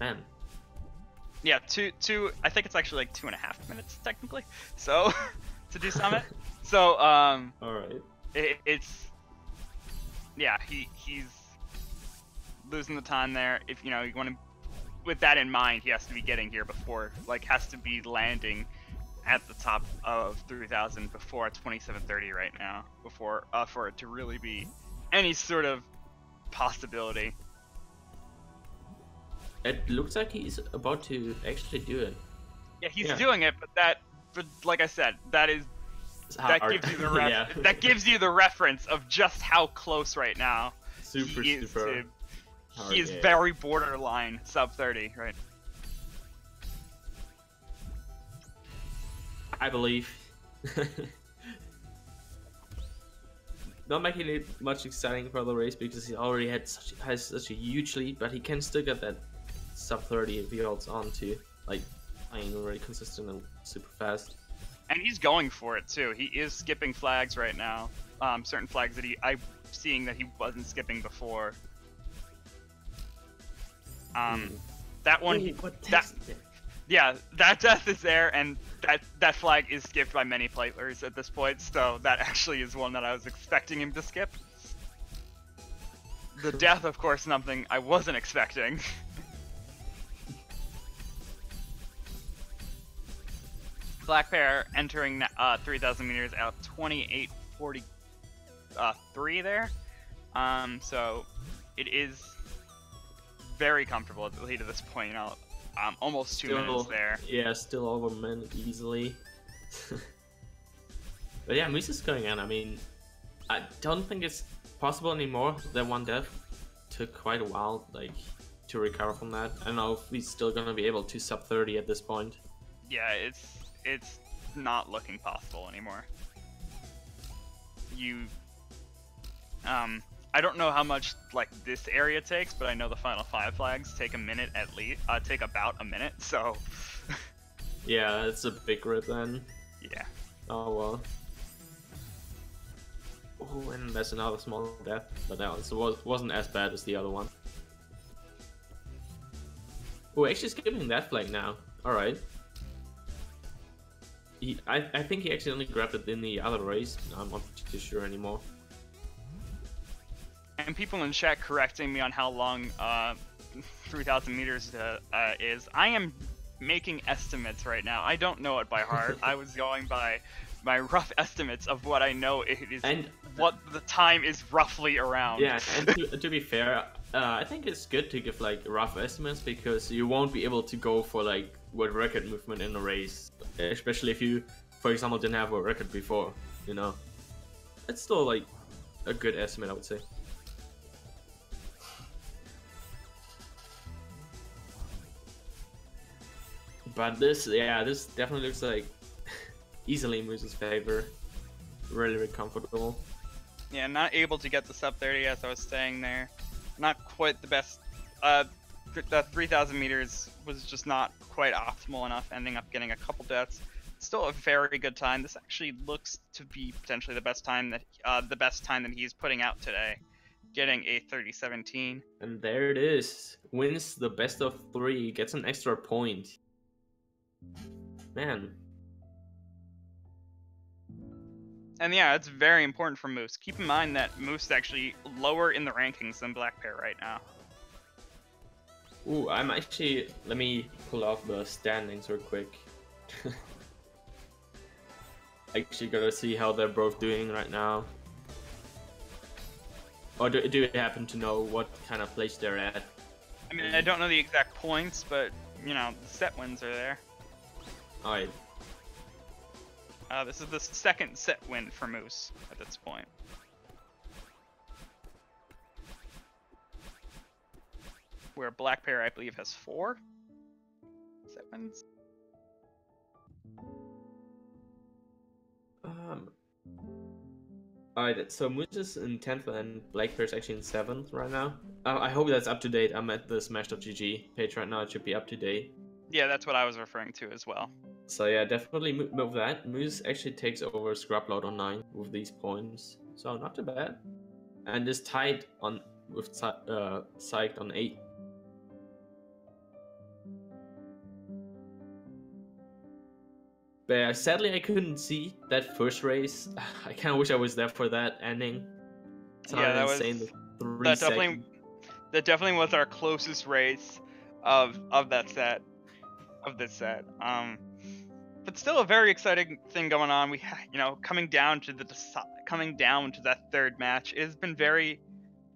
Man. Yeah, two, two. I think it's actually like two and a half minutes technically. So to do Summit. so um, Alright. it, it's yeah, he he's losing the time there. If you know you want to, with that in mind, he has to be getting here before, like, has to be landing at the top of 3,000 before 2730 right now, before uh, for it to really be any sort of possibility. It looks like he's about to actually do it. Yeah, he's Yeah. doing it, but that, but like I said, that is that gives you the ref- yeah. that gives you the reference of just how close right now super he is, super. hard he is very borderline sub 30, right? I believe. Not making it much exciting for the race because he already had such has such a huge lead, but he can still get that sub 30 if he holds on to like playing really consistent and super fast. And he's going for it too. He is skipping flags right now. Um, certain flags that he I'm seeing that he wasn't skipping before. Um, Hmm. that one, Ooh, that- yeah, that death is there, and that that flag is skipped by many players at this point. So that actually is one that I was expecting him to skip. The death, of course, something I wasn't expecting. Black Pear entering uh, 3,000 meters out 28.43 uh, there. Um, so it is very comfortable at the lead at this point. You know, um, almost two minutes there. Yeah, still over a minute easily. but yeah, Moose is going on. I mean, I don't think it's possible anymore. That one death took quite a while, like, to recover from that. I don't know if he's still gonna be able to sub 30 at this point. Yeah, it's it's not looking possible anymore. You, um, I don't know how much like this area takes, but I know the final five flags take a minute at least. Uh, take about a minute. So, Yeah, it's a big rip then. yeah. Oh well. Oh, and there's another small death, but that was, was, wasn't as bad as the other one. Oh, actually skipping that flag now. Alright. He, I, I think he accidentally grabbed it in the other race. I'm not too sure anymore. And people in chat correcting me on how long uh, 3,000 meters uh, uh, is. I am making estimates right now. I don't know it by heart. I was going by my rough estimates of what I know it is, And what the time is roughly around. yeah, and to, to be fair, uh, I think it's good to give like rough estimates because you won't be able to go for like what record movement in a race, especially if you, for example, didn't have a record before. You know, it's still like a good estimate, I would say. But this, yeah, this definitely looks like easily Moose's favor. Really, really comfortable. Yeah, not able to get the sub 30 as I was saying there. Not quite the best. Uh, the 3,000 meters was just not quite optimal enough, ending up getting a couple deaths. Still a very good time. This actually looks to be potentially the best time that uh, the best time that he's putting out today, getting a 30-17. And there it is. Wins the best of three, gets an extra point. Man, And yeah, it's very important for Moose. Keep in mind that Moose is actually lower in the rankings than Black Pear right now. ooh, I'm actually. Let me pull off the standings real quick. actually, gotta see how they're both doing right now. Or do, do you happen to know what kind of place they're at? I mean, I don't know the exact points, but you know, the set wins are there. Alright, Uh, this is the second set win for Moose at this point. Where Black Pear, I believe, has four set wins. Um. Alright, so Moose is in 10th and Black Pear is actually in 7th right now. Uh, I hope that's up to date. I'm at the Smash.gg page right now. It should be up to date. Yeah, that's what I was referring to as well. So yeah, definitely move that. Moose actually takes over Scrubload on 9 with these points. So not too bad. And is tied on with uh, Psyched on 8. But yeah, sadly I couldn't see that first race. I kind of wish I was there for that ending. Yeah, that was- insane. the three that definitely that definitely was our closest race of of that set of this set um but still a very exciting thing going on we you know coming down to the coming down to that third match it has been very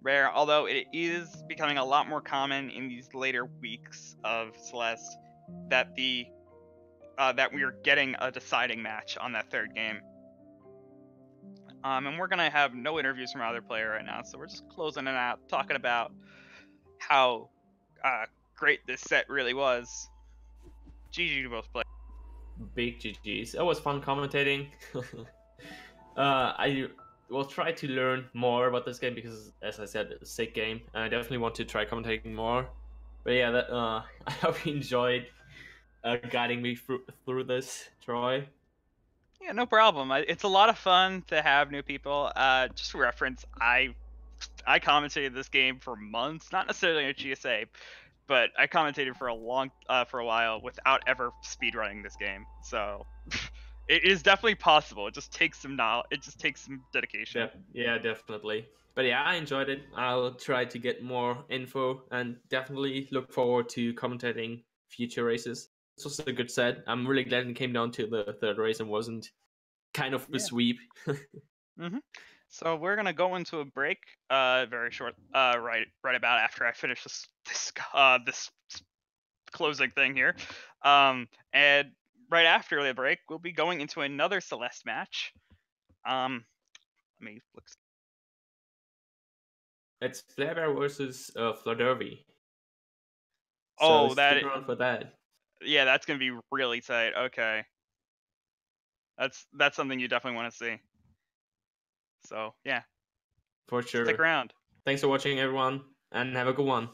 rare although it is becoming a lot more common in these later weeks of celeste that the uh, that we are getting a deciding match on that third game Um, and we're gonna have no interviews from either player right now, so we're just closing it out, talking about how uh, great this set really was. GG to both players. Big GGs. It was fun commentating. uh, I will try to learn more about this game because, as I said, it's a sick game, and I definitely want to try commentating more. But yeah, that, uh, I hope you enjoyed uh, guiding me through through this, Troy. Yeah, no problem. It's a lot of fun to have new people. Uh, just reference, I I commentated this game for months, not necessarily on GSA, but I commentated for a long uh, for a while without ever speedrunning this game. So it is definitely possible. It just takes some knowledge. It just takes some dedication. Yeah, yeah, definitely. But yeah, I enjoyed it. I'll try to get more info and definitely look forward to commentating future races. This was a good set. I'm really glad it came down to the third race and wasn't kind of a yeah. sweep. mm-hmm. So we're gonna go into a break, uh, very short, uh, right, right about after I finish this, this, uh, this closing thing here, um, and right after the break, we'll be going into another Celeste match. Um, let me look. It's Flair versus uh, Fladervy. So oh, that for that. Yeah, that's gonna be really tight. Okay, that's that's something you definitely want to see. So yeah, for sure. Stick around. Thanks for watching, everyone, and have a good one.